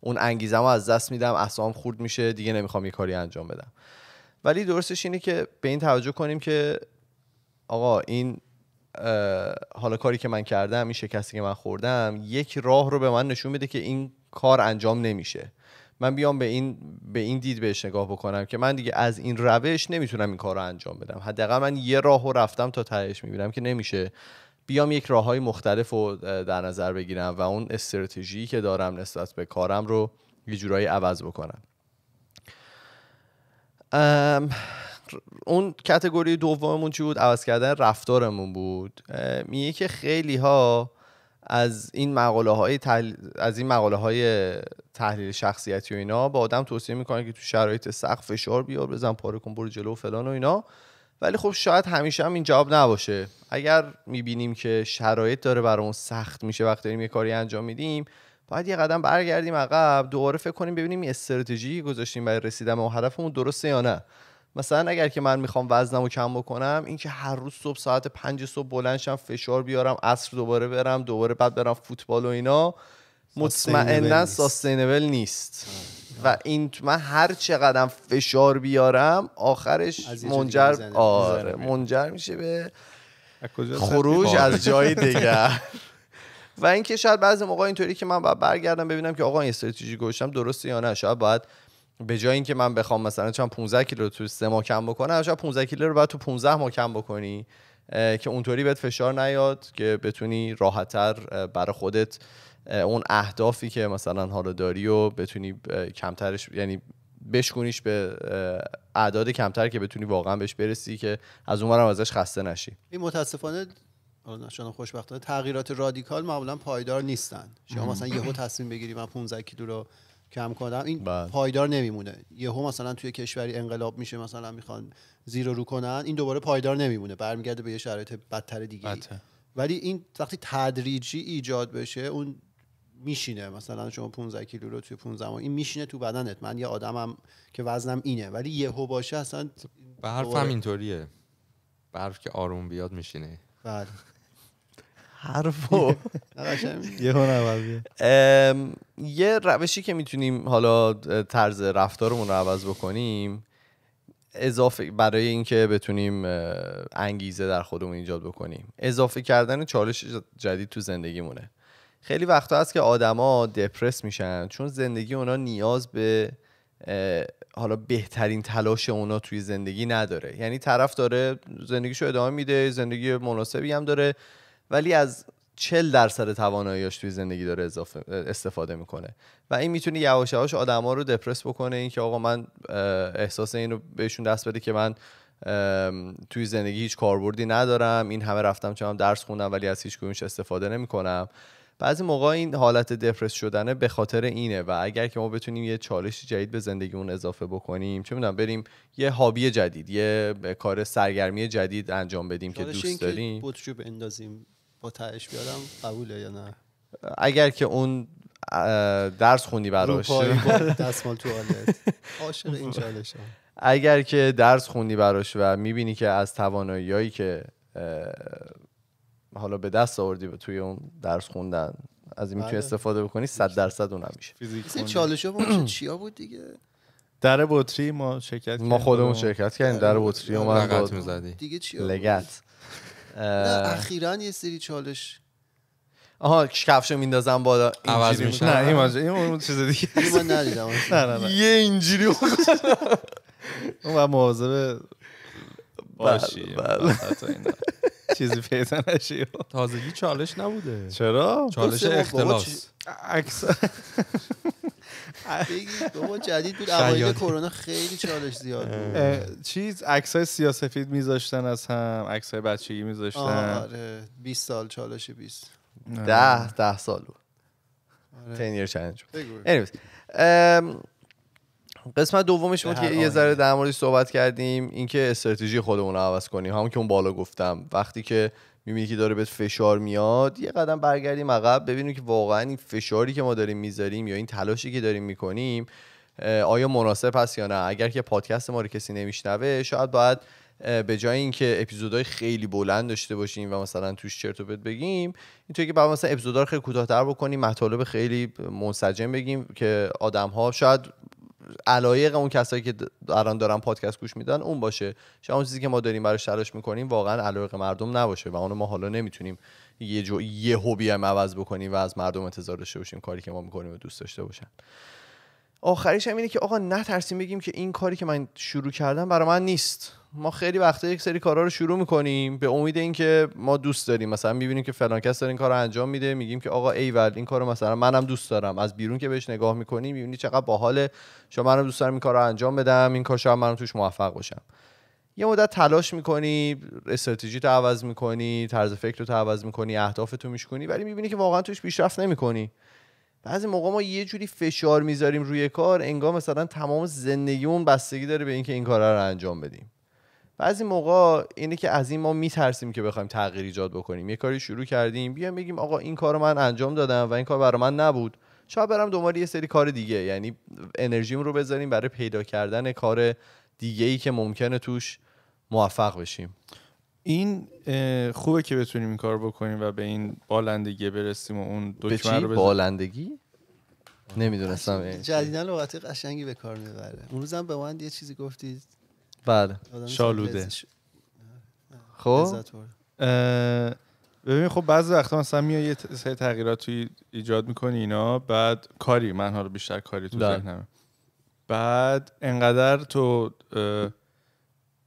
اون انگیزم رو از دست میدم اعصابم خورد میشه دیگه نمی‌خوام یه کاری انجام بدم. ولی درستش اینه که به این توجه کنیم که آقا این حالا کاری که من کردم این شکستی که من خوردم یک راه رو به من نشون میده که این کار انجام نمیشه. من بیام به این به این دید بهش نگاه بکنم که من دیگه از این روش نمی‌تونم این کار رو انجام بدم. حداقل من یه راه رو رفتم تا تهش می‌بینم که نمیشه. بیام یک راه های مختلف رو در نظر بگیرم و اون استراتژی که دارم نسبت به کارم رو یه جورایی عوض بکنم. اون کتگوری دوممون چی بود؟ عوض کردن رفتارمون بود. میگه که خیلی ها از این مقاله های از این مقاله های تحلیل شخصیتی و اینا با آدم توصیه می‌کنن که تو شرایط سخت فشار بیار بزن پاره کن برو جلو و فلان و اینا. ولی خب شاید همیشه هم این جواب نباشه. اگر می‌بینیم که شرایط داره برامون سخت میشه وقتی داریم یه کاری انجام میدیم باید یه قدم برگردیم عقب دوباره فکر کنیم ببینیم استراتژی گذاشتیم برای رسیدن به هدفمون درسته یا نه. مثلا اگر که من می‌خوام وزنم رو کم بکنم این که هر روز صبح ساعت پنج صبح بلند شم فشار بیارم عصر دوباره برم دوباره بعد برم فوتبال و اینا مطمئنا. ساستینبل نیست و این من هر چقدر فشار بیارم آخرش منجر. آره. منجر میشه به خروج از جای [LAUGHS] دیگر و اینکه شاید بعضی موقع اینطوری که من باید برگردم ببینم که آقا این استراتژی گذاشتم درسته یا نه شاید باید به جای اینکه من بخوام مثلا چند 15 کیلو تو سه ماه کم بکنم شاید 15 کیلو رو باید تو 15 ماه کم بکنی که اونطوری بهت فشار نیاد که بتونی راحتتر برای خودت اون اهدافی که مثلا حالا داری و بتونی کمترش یعنی بشکونیش به اعداد کمتر که بتونی واقعا بهش برسی که از اونورم ازش خسته نشی. این متاسفانه شاید خوشبختانه تغییرات رادیکال معمولا پایدار نیستن. شما مثلا یهو تصمیم بگیری من 15 کیلو رو کم کنم این بله. پایدار نمیمونه. یهو مثلا توی کشوری انقلاب میشه مثلا می‌خوان زیر رو کنن این دوباره پایدار نمیمونه. برمیگرده به یه شرایط بدتر دیگه بده. ولی این وقتی تدریجی ایجاد بشه اون میشینه. مثلا شما 15 کیلو رو توی 15 ماه این میشینه تو بدنت. من یه آدمم که وزنم اینه. ولی یهو باشه اصلا برف. هم اینطوریه. برف که آروم بیاد میشینه. بله. [LAUGHS] نه قشنگ. یه یه روشی که می‌تونیم حالا طرز رفتارمون رو عوض بکنیم اضافه برای اینکه بتونیم انگیزه در خودمون ایجاد بکنیم. اضافه کردن چالش جدید تو زندگیمونه. خیلی وقتا هست که آدما دپرس میشن چون زندگی اونا نیاز به حالا بهترین تلاش اونا توی زندگی نداره. یعنی طرف داره زندگیشو ادامه میده زندگی مناسبی هم داره. ولی از 40 درصد تواناییاش توی زندگی داره استفاده می‌کنه. و این می‌تونه یواش یواش آدما رو دپرس بکنه. اینکه آقا من احساس اینو بهشون دست بده که من توی زندگی هیچ کاربردی ندارم. این همه رفتم چه هم درس خوندم ولی از هیچ کدومش استفاده نمی‌کنم. بعضی موقع این حالت دپرس شدنه به خاطر اینه و اگر که ما بتونیم یه چالش جدید به زندگیمون اضافه بکنیم چه می‌دونم بریم یه هابی جدید یه کار سرگرمی جدید انجام بدیم که دوست داریم. بطری رو بندازیم با تهش بیارم قبوله یا نه؟ اگر که اون درس خوندی براش. [LAUGHS] دستمال توالت عاشق این چالش اگر که درس خوندی براش و می‌بینی که از تواناییایی که حالا به دست آوردی توی اون درس خوندن. از این می‌تونی بله. استفاده بکنی صد درصد اونم میشه. فیزیک. چالش ها [CLEARS THROAT] چیا بود دیگه؟ در بطری ما شرکت ما. خودمون شرکت کردیم. در بطری اومد لغت با می‌زدی. دیگه چیا بود؟ لگت. اخیرا یه سری چالش. آها کفشو میندازم بالا. عوض اینجوری میشه. نه این ماجرا این اون چیز دیگه من ندیدم. [LAUGHS] نه نه نه. یه اینجوری اون باید مواظب باشی. [LAUGHS] چیزی پیدا نشی. تازگی چالش نبوده. چرا؟ چالش اختلاس. عکس. [LAUGHS] بابا جدید بود. اوایل کرونا خیلی چالش زیاد بود. چیز عکس های سیاسفید میذاشتن از هم عکس های بچگی میذاشتن. آره 20 سال چالش 20 ده ده سال بود. آره. 10 year challenge. Anyways, قسمت دومش بود که یه ذره. در موردش صحبت کردیم اینکه استراتژی خودمون رو عوض کنیم. همون که اون بالا گفتم. وقتی که می‌بینی که داره بهت فشار میاد یه قدم برگردیم عقب ببینیم که واقعا این فشاری که ما داریم می‌ذاریم یا این تلاشی که داریم می‌کنیم آیا مناسب هست یا نه؟ اگر که پادکست ما رو کسی نمیشنوه شاید باید به جای اینکه اپیزودهای خیلی بلند داشته باشیم و مثلا توش چرت و پرت بگیم اینطوری که بعد مثلا اپیزودها رو خیلی کوتاه‌تر بکنیم مطالب خیلی منسجم بگیم که آدم ها شاید علایق اون کسایی که الان دارن پادکست گوش میدن اون باشه. شاید اون چیزی که ما داریم براش تلاش می‌کنیم واقعا علایق مردم نباشه و اونو ما حالا نمی‌تونیم یه جو یه هوبی هم عوض بکنیم و از مردم انتظار داشته باشیم کاری که ما می‌کنیم و دوست داشته باشن. آخریش هم اینه که آقا نترسیم بگیم که این کاری که من شروع کردم برای من نیست. ما خیلی وقتا یک سری کارا رو شروع می‌کنیم به امید اینکه ما دوست داریم. مثلا می‌بینیم که فلان کس داره این کار رو انجام میده میگیم که آقا ایول این کارو مثلا منم دوست دارم. از بیرون که بهش نگاه می‌کنیم می‌بینی چقدر باحاله. شما منم دوست دارم این کار رو انجام بدم این کار شاید منم توش موفق باشم. یه مدت تلاش می‌کنی استراتژی تو عوض می‌کنی طرز فکر رو عوض می‌کنی اهداف تو میشکنی ولی می‌بینی که واقعا توش پیشرفت نمی‌کنی. بعضی موقع ما یه جوری فشار می‌ذاریم روی کار انگار مثلا تمام زندگیمون بستگی داره به اینکه این کارا رو انجام بدیم. بعضی موقع اینه که از این ما میترسیم که بخوایم تغییر ایجاد بکنیم. یه کاری شروع کردیم بیایم بگیم آقا این کار من انجام دادم و این کار برای من نبود. شاید برم دنبال یه سری کار دیگه یعنی انرژیم رو بذاریم برای پیدا کردن کار دیگه ای که ممکنه توش موفق بشیم. این خوبه که بتونیم این کار بکنیم و به این بالندگی برسیم و اون دکمه رو بزنیم. بالندگی؟ نمی‌دونستم. جدیدن لغت قشنگی به کار می‌بره. اون روزم به من یه چیزی گفتی بله. شالوده. خب؟ ببین خب بعضی وقتا مثلا میای یه سری تغییرات توی ایجاد می‌کنی اینا بعد کاری من حالا بیشتر کاری تو بله. ذهنمه. بعد انقدر تو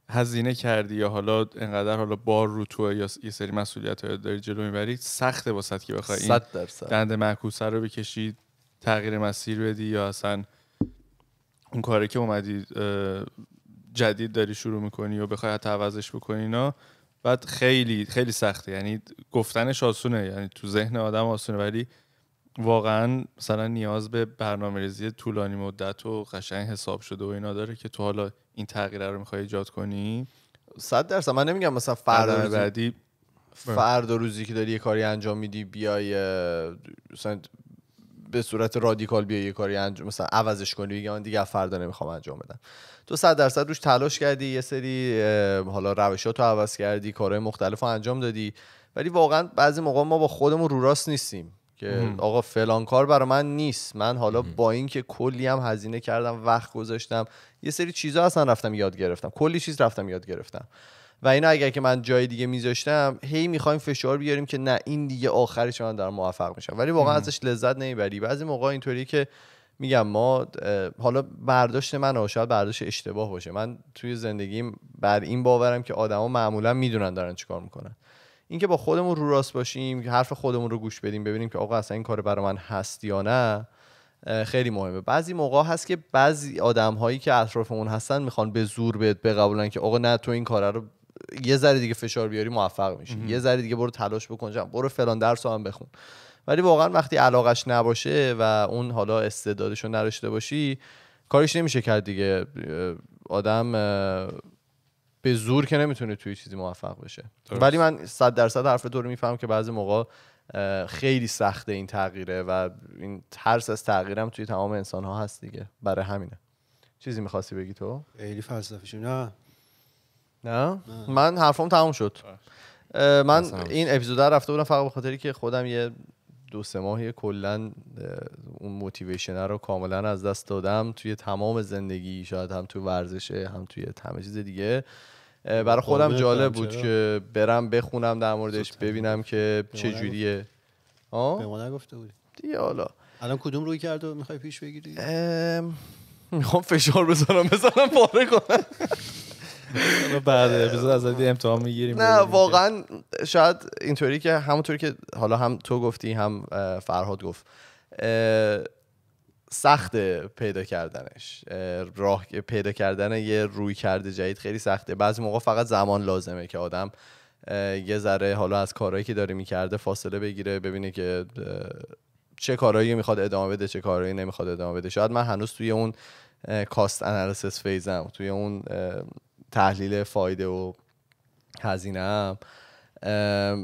هزینه کردی یا حالا انقدر حالا بار رو تو یا س- یه سری مسئولیت رو داری جلو می‌بری سخته واسط که بخوای این دند معکوسه رو بکشی تغییر مسیر بدی یا اصلا اون کاری که اومدی جدید داری شروع می‌کنی و بخوای حتی عوضش بکنی اینا بعد خیلی خیلی سخته. یعنی گفتنش آسونه. یعنی تو ذهن آدم آسونه. ولی واقعا مثلا نیاز به برنامه ریزی طولانی مدت و قشنگ حساب شده و اینا داره که تو حالا این تغییر رو می‌خوای ایجاد کنی. صد درصد. من نمیگم مثلا فردا روزی بعدی فردا روزی که داری یه کاری انجام میدی بیای مثلا به صورت رادیکال بیای یه کاری انجام مثلا عوضش کنی بگی من دیگه فردا نمی‌خوام انجام بدم. تو صد درصد روش تلاش کردی یه سری حالا روشاتو عوض کردی کارهای مختلف رو انجام دادی. ولی واقعا بعضی موقع ما با خودمون رو راست نیستیم که آقا فلان کار برای من نیست. من حالا با اینکه کلی هم هزینه کردم وقت گذاشتم یه سری چیزا اصلا رفتم یاد گرفتم. کلی چیز رفتم یاد گرفتم. و اینا اگر که من جای دیگه میذاشتم هی می‌خوایم فشار بیاریم که نه این دیگه آخرش من دارم موفق میشم. ولی واقعا ازش لذت نمی‌بری. بعضی موقع اینطوری که میگم ما حالا برداشت من و شاید برداشت اشتباه باشه. من توی زندگیم بر این باورم که آدما معمولا می‌دونن دارن چیکار می‌کنن. اینکه با خودمون رو راست باشیم حرف خودمون رو گوش بدیم ببینیم که آقا اصلا این کار برای من هست یا نه خیلی مهمه. بعضی موقع هست که بعضی آدم هایی که اطرافمون هستن می‌خوان به زور بهت بقبولن که آقا نه تو این کار رو یه ذره دیگه فشار بیاری موفق میشی. یه ذره دیگه برو تلاش بکن. برو فلان درس رو هم بخون. ولی واقعا وقتی علاقش نباشه و اون حالا استعدادش رو نداشته باشی کارش نمیشه کرد دیگه. آدم به زور که نمی‌تونه توی چیزی موفق بشه. درست. ولی من صد درصد حرف تو رو میفهم که بعضی موقع خیلی سخته این تغییره و این ترس از تغییرم توی تمام انسان ها هست دیگه. برای همینه. چیزی می‌خواستی بگی تو؟ خیلی فلسفی نه. نه؟ من حرفم تموم شد. من این اپیزود رو رفته بودم فقط به خاطری که خودم یه دو سه ماهی کلا اون موتیویشن رو کاملا از دست دادم توی تمام زندگی شاید هم توی ورزشه هم توی همه چیز دیگه. اه، برای خودم جالب بود چرا؟ که برم بخونم در موردش. ببینم که چه جوریه. به ما نگفته بودی؟ دیگه حالا. الان کدوم روی کرد و می‌خوای پیش بگیری؟ ام، می‌خوام فشار بذارم بزنم پاره کنم. [LAUGHS] بعد اپیزود ازت یه امتحان می‌گیریم نه واقعا شاید اینطوری که همونطوری که حالا هم تو گفتی هم فرهاد گفت سخت پیدا کردنش اه، راه پیدا کردن یه روی کرده جدید خیلی سخته. بعضی موقع فقط زمان لازمه که آدم یه ذره حالا از کارهایی که داره می‌کرده فاصله بگیره ببینه که چه کارهایی می‌خواد ادامه بده چه کارهایی نمی‌خواد ادامه بده. شاید من هنوز توی اون کاست انالیسیس فیزم توی اون تحلیل فایده و هزینه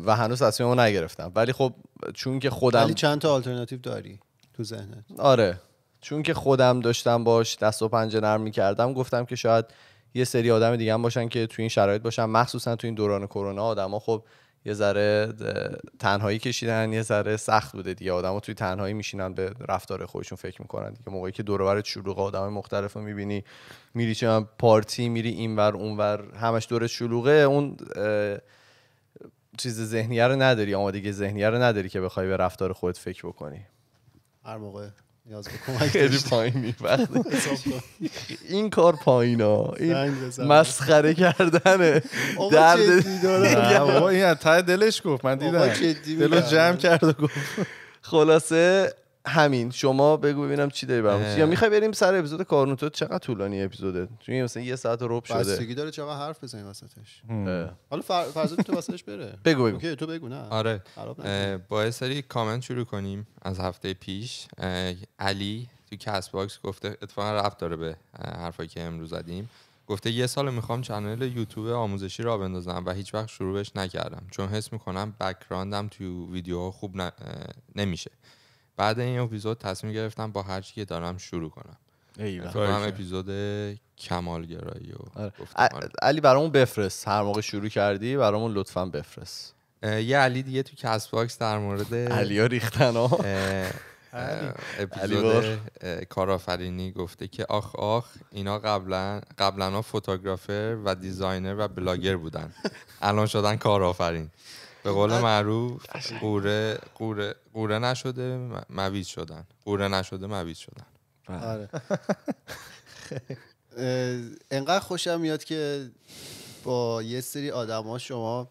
و هنوز تصمیمو نگرفتم. ولی خب چون که خودم ولی چند تا آلترناتیو داری تو ذهنت؟ آره. چون که خودم داشتم باش دست و پنجه نرم می‌کردم گفتم که شاید یه سری آدم دیگه هم باشن که توی این شرایط باشن. مخصوصا توی این دوران کرونا آدما خب یه ذره تنهایی کشیدن یه ذره سخت بوده دیگه. آدما توی تنهایی میشینن به رفتار خودشون فکر می‌کنن دیگه. موقعی که دور و برت شلوغ آدمای مختلف رو می‌بینی میری چه پارتی میری اینور اونور همش دورت شلوغه. اون چیز ذهنیه رو نداری آمادگی ذهنیه رو نداری که بخوای به رفتار خودت فکر بکنی. هر موقع. نیاز به [LAUGHS] کمک خیلی. پایینی وقتی [LAUGHS] حساب کن. این کار پایینا این. مسخره کردنه درد بابا این از ته دلش گفت من دیدم دلو. جمع کرد و گفت خلاصه همین. شما بگو ببینم چی داری برام. یا می‌خوای بریم سر اپیزود کارون تو چقدر طولانی اپیزوده؟ چون مثلا یه ساعت و ربع شده. بستگی داره چقدر حرف بزنی وسطش. حالا فر... فرض تو وسطش بره. [LAUGHS] بگو بگو. okay تو بگو نه. آره. با یه سری کامنت شروع کنیم از هفته پیش. علی تو Castbox گفته اتفاقا رفت داره به حرفایی که امروز زدیم. گفته یه سال می‌خوام channel YouTube آموزشی را بندازم و هیچ وقت شروعش نکردم. چون حس می‌کنم background م تو ویدیوها خوب ن- نمیشه. بعد این اپیزود تصمیم گرفتم با هر چی که دارم شروع کنم. اتفاقا هم اپیزود کمالگرایی و آره. علی برامون بفرست. هر موقع شروع کردی برامون لطفا بفرست. یه علی دیگه تو Castbox در مورد ریختن ها اه، علی. اپیزود کارآفرینی گفته که آخ آخ اینا قبلا قبلا photographer و designer و بلاگر بودن. [LAUGHS] الان شدن کارآفرین. به قول معروف قوره قوره قوره نشده مویز شدن. قوره نشده مویز شدن. آره. [LAUGHS] اه، انقدر خوشم میاد که با یه سری آدما شما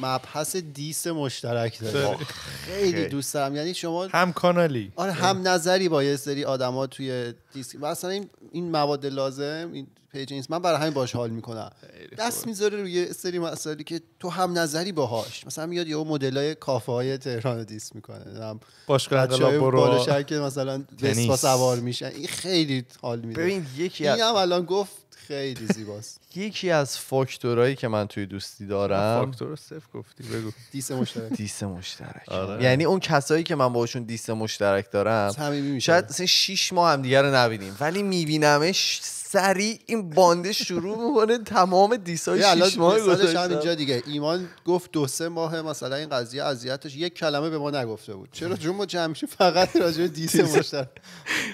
مبحث diss مشترک دارید. خیلی. دوست دارم یعنی شما هم کانالی. آره هم نظری با یه سری آدما توی diss که مثلا این این مواد لازم این page اینست. من برای همین باش حال می‌کنم. دست می‌ذاره روی یه سری مسائلی که تو هم نظری باهاش. مثلا میاد یه مدلای کافه های تهران رو دیس می‌کنه. باشگاه انقلاب برو. که مثلا. وسپا سوار میشن. این خیلی حال میده. ببین یکی این از هم الان گفت خیلی زیباست. [LAUGHS] یکی از فاکتورایی که من توی دوستی دارم فاکتور رو صفر گفتی؟ بگو. دیس مشترک. دیس مشترک. آره. یعنی اون کسایی که من باشون دیس مشترک دارم شاید مثلا 6 ماه هم دیگه رو نبینیم. ولی میبینمش سریع این بانده شروع می‌کنه تمام diss ای 6 ماه گذاشتم همینجا دیگه. ایمان گفت دو سه ماه مثلا این قضیه اذیتش یک کلمه به ما نگفته بود. چرا؟ چون ما جمع فقط راجع به diss مشترک.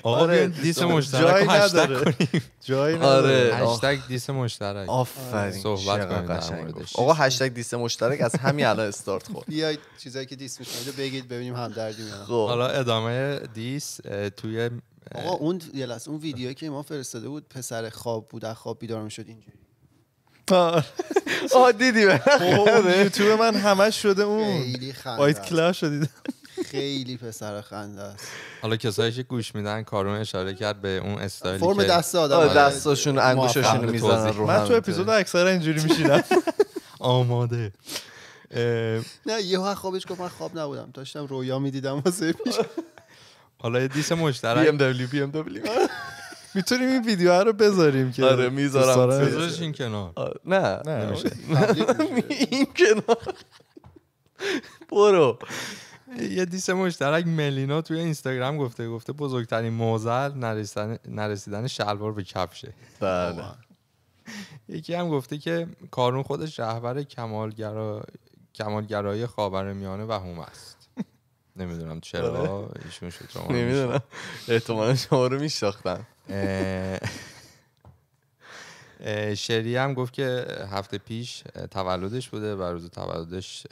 آقا آره، diss. مشترک رو هشتگ نداره. کنیم. جایی آره. هشتگ diss مشترک. آفرین. صحبت کنیم. آقا هشتگ diss مشترک از همین الان استارت خورد. بیاید چیزایی که diss رو بگید ببینیم همدردی میاد خب. حالا ادامه diss توی آقا اون یه لحظه اون ویدیویی که ما فرستاده بود پسر خواب بود از خواب بیدار می‌شد اینجوری. آه. دیدی؟ [LAUGHS] اوه، یوتیوب من همش شده اون. خیلی خنده وایت. کلاش شدید خیلی پسر خنده است. حالا کسایی که گوش میدن کارون اشاره کرد به اون استایلی فرم دست آدم آه، آره. دستاشون انگوشاشون. می‌زنن. رو من تو اپیزود اکثر اینجوری میشینم. [LAUGHS] آماده. نه یه خوابش گفت من خواب نبودم. داشتم رویا می‌دیدم واسه پیش. حالا یه دیس مشترک. ام دبلیو [LAUGHS] می‌تونیم این ویدیو رو بذاریم که آره، می‌ذارم. بذارش این کنار. نه. نه نمیشه. این کنار. برو. یه دیس مشترک ملینا توی اینستاگرام گفته گفته بزرگترین موزل نرسیدن, نرسیدن شلوار به کفشه. بله. [LAUGHS] یکی هم گفته که کارون خودش رهبر کمالگرا... کمالگرایی خاورمیانه و هوم است. نمی‌دونم چرا ایشون شد شما رو نمی‌دونم. احتمالا شما رو اه، شری هم گفت که هفته پیش تولدش بوده و روز تولدش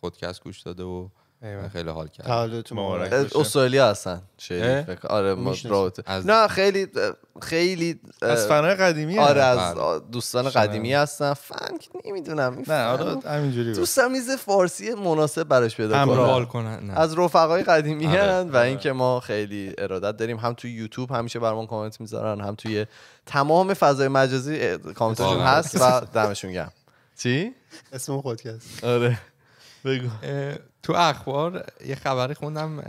خودکست گوش داده و ایوه. خیلی حال کرد تولدتون مبارک. استرالیا هستن. آره ما از- نه خیلی خیلی از فنای قدیمی آره. از بله. دوستان. قدیمی هستن. فن که نمی‌دونم نه آره همینجوری دوستم میز فارسی مناسب براش پیدا حال کنن. نه. از رفقای قدیمی آره، هن و اینکه ما خیلی ارادت داریم. هم توی یوتیوب همیشه برامون کامنت می‌ذارن هم توی تمام فضای مجازی کامنتشون. هست و دمشون گرم. چی؟ اسم اون خودکست آره. بگو. تو اخبار یه خبری خوندم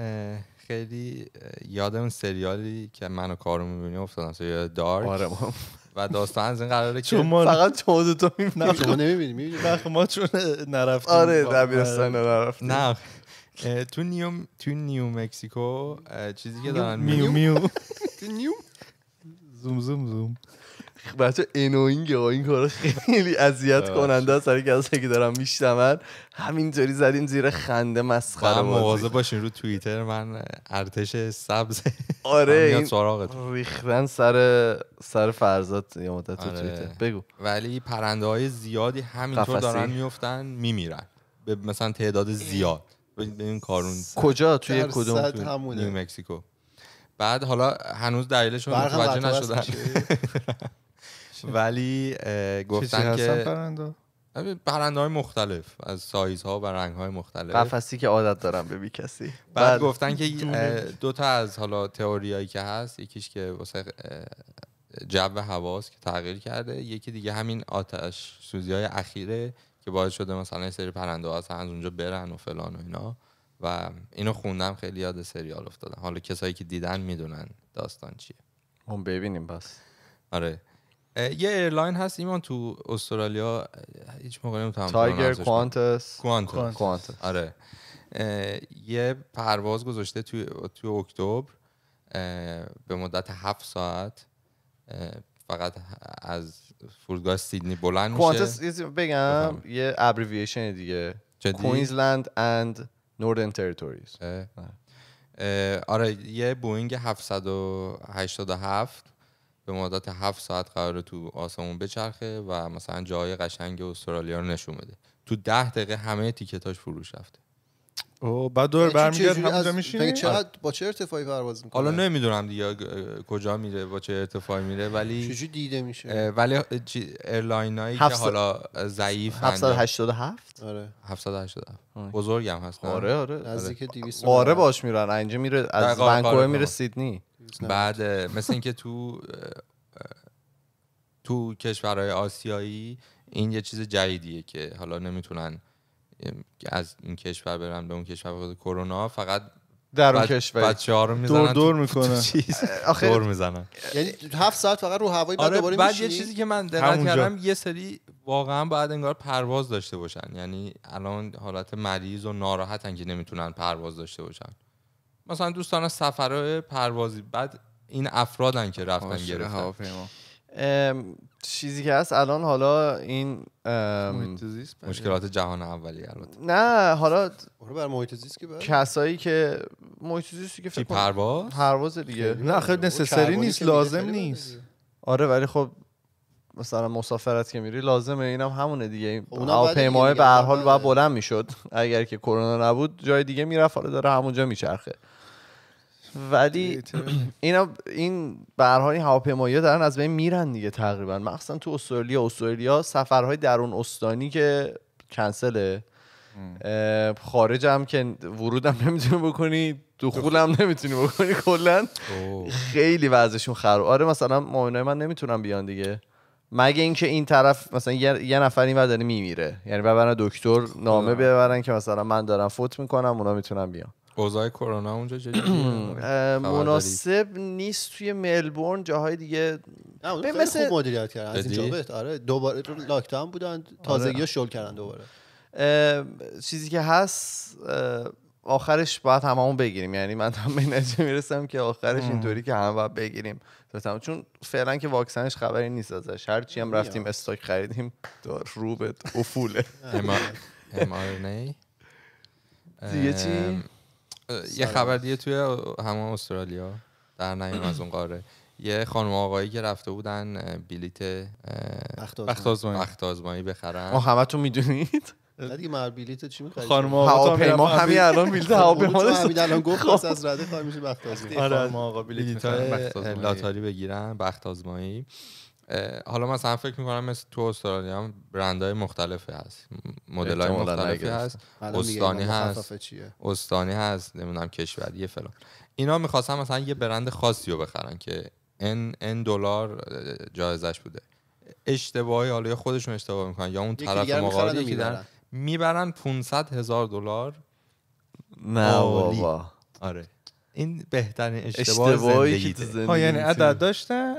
خیلی اه، یاد اون سریالی که من و کارو می‌بینیم افتادم سریال دارک آره ما و داستان از این قراره که چون ما فقط شما دو تا می‌بینیم. شما نمی‌بینی می‌بینی نه خب ما چون نرفتیم. آره با- دبیرستان نرفتیم. نه تو نیو تو نیو مکسیکو چیزی که دارن میو میو نیو؟ زوم زوم زوم. بچه انوینگ ها این کارا خیلی اذیت کننده است. برای کسایی که دارم میشنون همینطوری زدیم زیر خنده مسخره بازی. مواظب باشین رو توییتر من ارتش سبز. آره میاد این ریختن سر سر فرزاد یه مدت تو آره. توییتر. بگو. ولی پرنده های زیادی همینطور. دارن میفتن میمیرن. به مثلا تعداد زیاد. به این کارون. کجا؟ توی کدوم تو. نیو مکسیکو. بعد حالا هنوز دلیلش رو متوجه نشدن. [LAUGHS] ولی گفتن که پرنده؟ پرنده های مختلف. از سایزها و رنگ های مختلف. قفسی که عادت دارم به بی کسی. بعد بله. گفتن که دو تا از حالا تئوریایی که هست یکیش که واسه جو هواست که تغییر کرده یکی دیگه همین آتش سوزی های اخیره که باعث شده مثلا یه سری پرنده ها از اونجا برن و فلان و اینا. و اینو خوندم خیلی یاد سریال افتادم. حالا کسایی که دیدن می‌دونن داستان چیه. اون ببینیم بس. آره. یه airline هست ایمان تو استرالیا هیچ موقع نمی‌تونم Tiger. Qantas Qantas Qantas آره. اه، یه پرواز گذاشته توی توی اکتبر به مدت هفت ساعت فقط از فرودگاه سیدنی بلند میشه. Qantas بگم. یه abbreviation دیگه؟ Queensland and Northern Territories اه. اه، آره یه بوینگ 787 به مدت هفت ساعت قراره تو آسمون بچرخه و مثلا جای قشنگ استرالیا رو نشون بده. تو ده دقیقه همه ticket اش فروش رفته. او بعد دور یعنی برمیگرد همونجا از- میشینی مگه چقدر با چه ارتفاعی پرواز می‌کنه؟ حالا نمی‌دونم دیگه کجا میره با چه ارتفاعی میره ولی چجوری دیده میشه؟ ولی airline هایی که حالا ضعیف 787 آره. 787 آه. بزرگم هست نه؟ آره آره. نزدیک 200 آره باش میرن. اینجا میره از آره، ونکوور آره. میره سیدنی. بعد مثل اینکه تو تو کشورهای آسیایی این یه چیز جدیدیه که حالا نمی‌تونن از این کشور برن به اون کشور خاطر کرونا فقط در اون کشور بچه ها رو می‌زنن دور دور می‌کنه. [LAUGHS] آخه- دور می‌زنن یعنی هفت ساعت فقط رو هوایی بعد آره دوباره بعد یه؟ چیزی که من دقت. کردم یه سری واقعا باید انگار پرواز داشته باشن یعنی الان حالت مریض و ناراحتن که نمی‌تونن پرواز داشته باشن مثلا دوستان سفرهای پروازی بعد این افرادن که رفتن گرفتن. چیزی که هست الان حالا این. مشکلات جهان اولیه البته. نه حالا آره بر محیط زیست که کسایی که محیط زیستی که فکر پرواز؟ پرواز دیگه. نه اون نسسری نیست لازم خیلی نیست. آره ولی خب مثلا مسافرت که میری لازمه اینم همونه دیگه. این خب هواپیمای بعد دیگه به هر حال بعد- باید بلند می‌شد. اگر که کرونا نبود جای دیگه می‌رفت حالا داره همونجا میچرخه. ولی [CLEARS THROAT] اینا این به هر این هواپیمایی‌ها دارن از بین میرن دیگه تقریبا. مخصوصا تو استرالیا. استرالیا سفرهای درون استانی که کنسله. اه، خارج هم که ورود هم نمی‌تونی بکنی دخول. هم نمی‌تونی بکنی کلا. خیلی وضعشون خراب. آره مثلا مامانای من نمی‌تونن بیان دیگه. مگه اینکه این طرف مثلا یه, یه نفر این داره میمیره. یعنی ببرن دکتر نامه ببرن که مثلا من دارم فوت می‌کنم اونا می‌تونن بیان. اوضاع کرونا اونجا مناسب نیست توی ملبورن جاهای دیگه. به مثل- خوب مدیریت کردن. از؟ اینجا بهت آره دوباره رو لاکداون بودن تازگی ها شل کردن دوباره. چیزی که هست آخرش باید هممون بگیریم. یعنی من هم به این نتیجه می‌رسم که آخرش اینطوری که همه باید بگیریم. تا. چون فعلا که واکسنش خبری نیست ازش. هر چی هم رفتیم استاک خریدیم دار رو به افوله. [LAUGHS] دیگه چی؟ یه خبر دیگه توی همه استرالیا در نیم از اون قاره. یه خانم آقایی که رفته بودن بلیت بخت آزمایی بخت آزمایی بخرن. ما همه تو می‌دونید؟ نه دیگه مر بلیت چی می‌خری خانم هواپیما همین الان بیلد هواپیما تو داشت. همین الان گفت پس از رده کار میشه بخت آزمایی آره. خانم آقا بلیت. لاتاری بگیرن بخت آزمایی حالا مثلا فکر می‌کنم مثل تو استرالیا هم برندهای مختلفی هست. مدل های مختلفی. هست. استانی هست. استانی هست نمی‌دونم کشوری فلان. اینا می‌خواستن مثلا یه برند خاصی رو بخرن که ان ان دلار جایزش بوده. اشتباهی حالا یا خودشون اشتباه می‌کنن یا اون طرف مقابل یکی دارن می‌برن؟ می‌برن 500 هزار دلار. نه. بابا. آره. این بهترین اشتباه اشتباهی که تو زندگیته. زندگی یعنی عدد داشته؟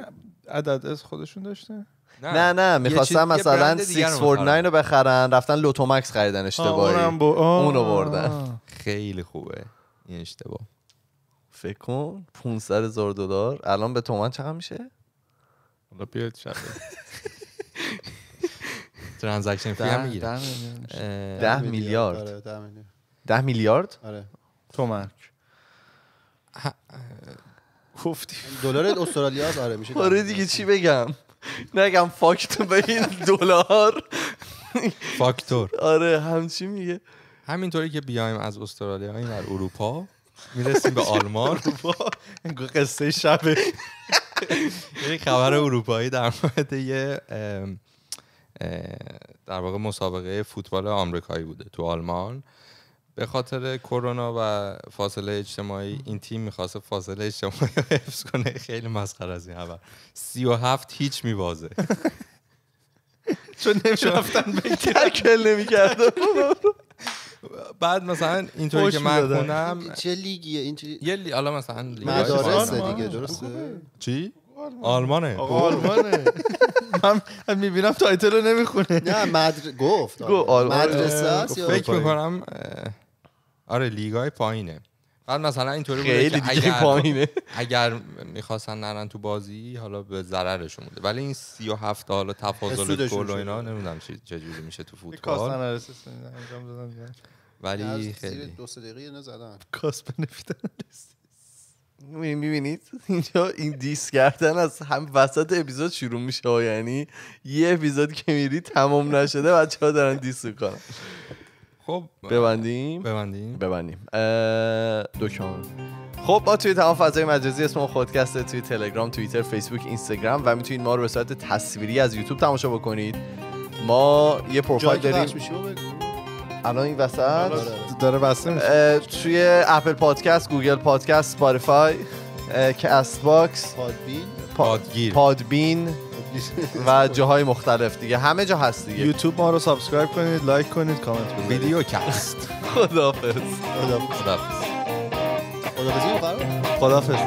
عدد از خودشون داشته؟ نه. نه چیز- یه مثلا برند دیگر رو 649 رو بخرن رفتن Lotto Max خریدن آه، اشتباهی. اونم با- اونو بردن. خیلی خوبه. این اشتباه. فکر کن 500 هزار دلار. الان به تومن چقدر میشه؟ حالا بیاید شب transaction fee هم می‌گیرن. ده ده میلیارد. آره ده میلیارد. 10 میلیارد؟ آره. تومن. گفتی دلار استرالیا هست، آره میشه آره. دیگه چی بگم؟ نگم فاکت بگین دلار. فاکتور. آره همچی میگه. همینطوری که بیایم از استرالیا این در اروپا می‌رسیم به آلمان. قصه شبه. یک خبر اروپایی در مورد یه در واقع مسابقه فوتبال آمریکایی بوده تو آلمان. به خاطر کرونا و فاصله اجتماعی این تیم می‌خواسته فاصله اجتماعی رو حفظ کنه. خیلی مسخره از این خبر. سی و هفت هیچ میبازه. [LAUGHS] چون نمی‌رفتن بگیرن. تکل نمی‌کردم بعد مثلا اینطوری که من. خونم چه لیگیه؟ این چه یه لی... حالا مثلا لیگ مدارس. دیگه درسته؟ چی؟ آلمانه. آلمانه. من می‌بینم تایتل رو نمی‌خونه. نه مدر گفت. مدرسه یا فکر می‌کنم آره لیگای پایینه. بعد مثلا اینطوری بوده خیلی که دیگه اگر پایینه. اگر می‌خواستن نرن تو بازی حالا به ضررشون بوده. ولی این سی و هفت حالا تفاضل گل و. اینا نمی‌دونم چی چجوری میشه تو کاستن فوتبال. ولی خیلی. دو سه دقیقه اینو زدن کاس می‌بینید؟ اینجا این دیس کردن از هم وسط اپیزود شروع میشه. یعنی یه اپیزود که میری تمام نشده بچه ها دارن دیس می‌کنن. خب ببندیم؟ ببندیم. ببندیم. دکان خب ما توی تمام فضای مجازی اسم ما Khodcast ه توی تلگرام توییتر فیسبوک اینستاگرام و می‌تونید ما رو به صورت تصویری از یوتیوب تماشا بکنید. ما یه پروفایل داریم. الان این وسط؟ آره. داره بسته توی Apple Podcast Google Podcast Spotify اه، CastBox Podbean. پا- پادگیر. Podbean و جاهای مختلف دیگه. همه جا هست دیگه. یوتیوب ما رو subscribe کنید لایک کنید کامنت بذارید. video cast. خدافظ خدافظ خدافظ خدافظ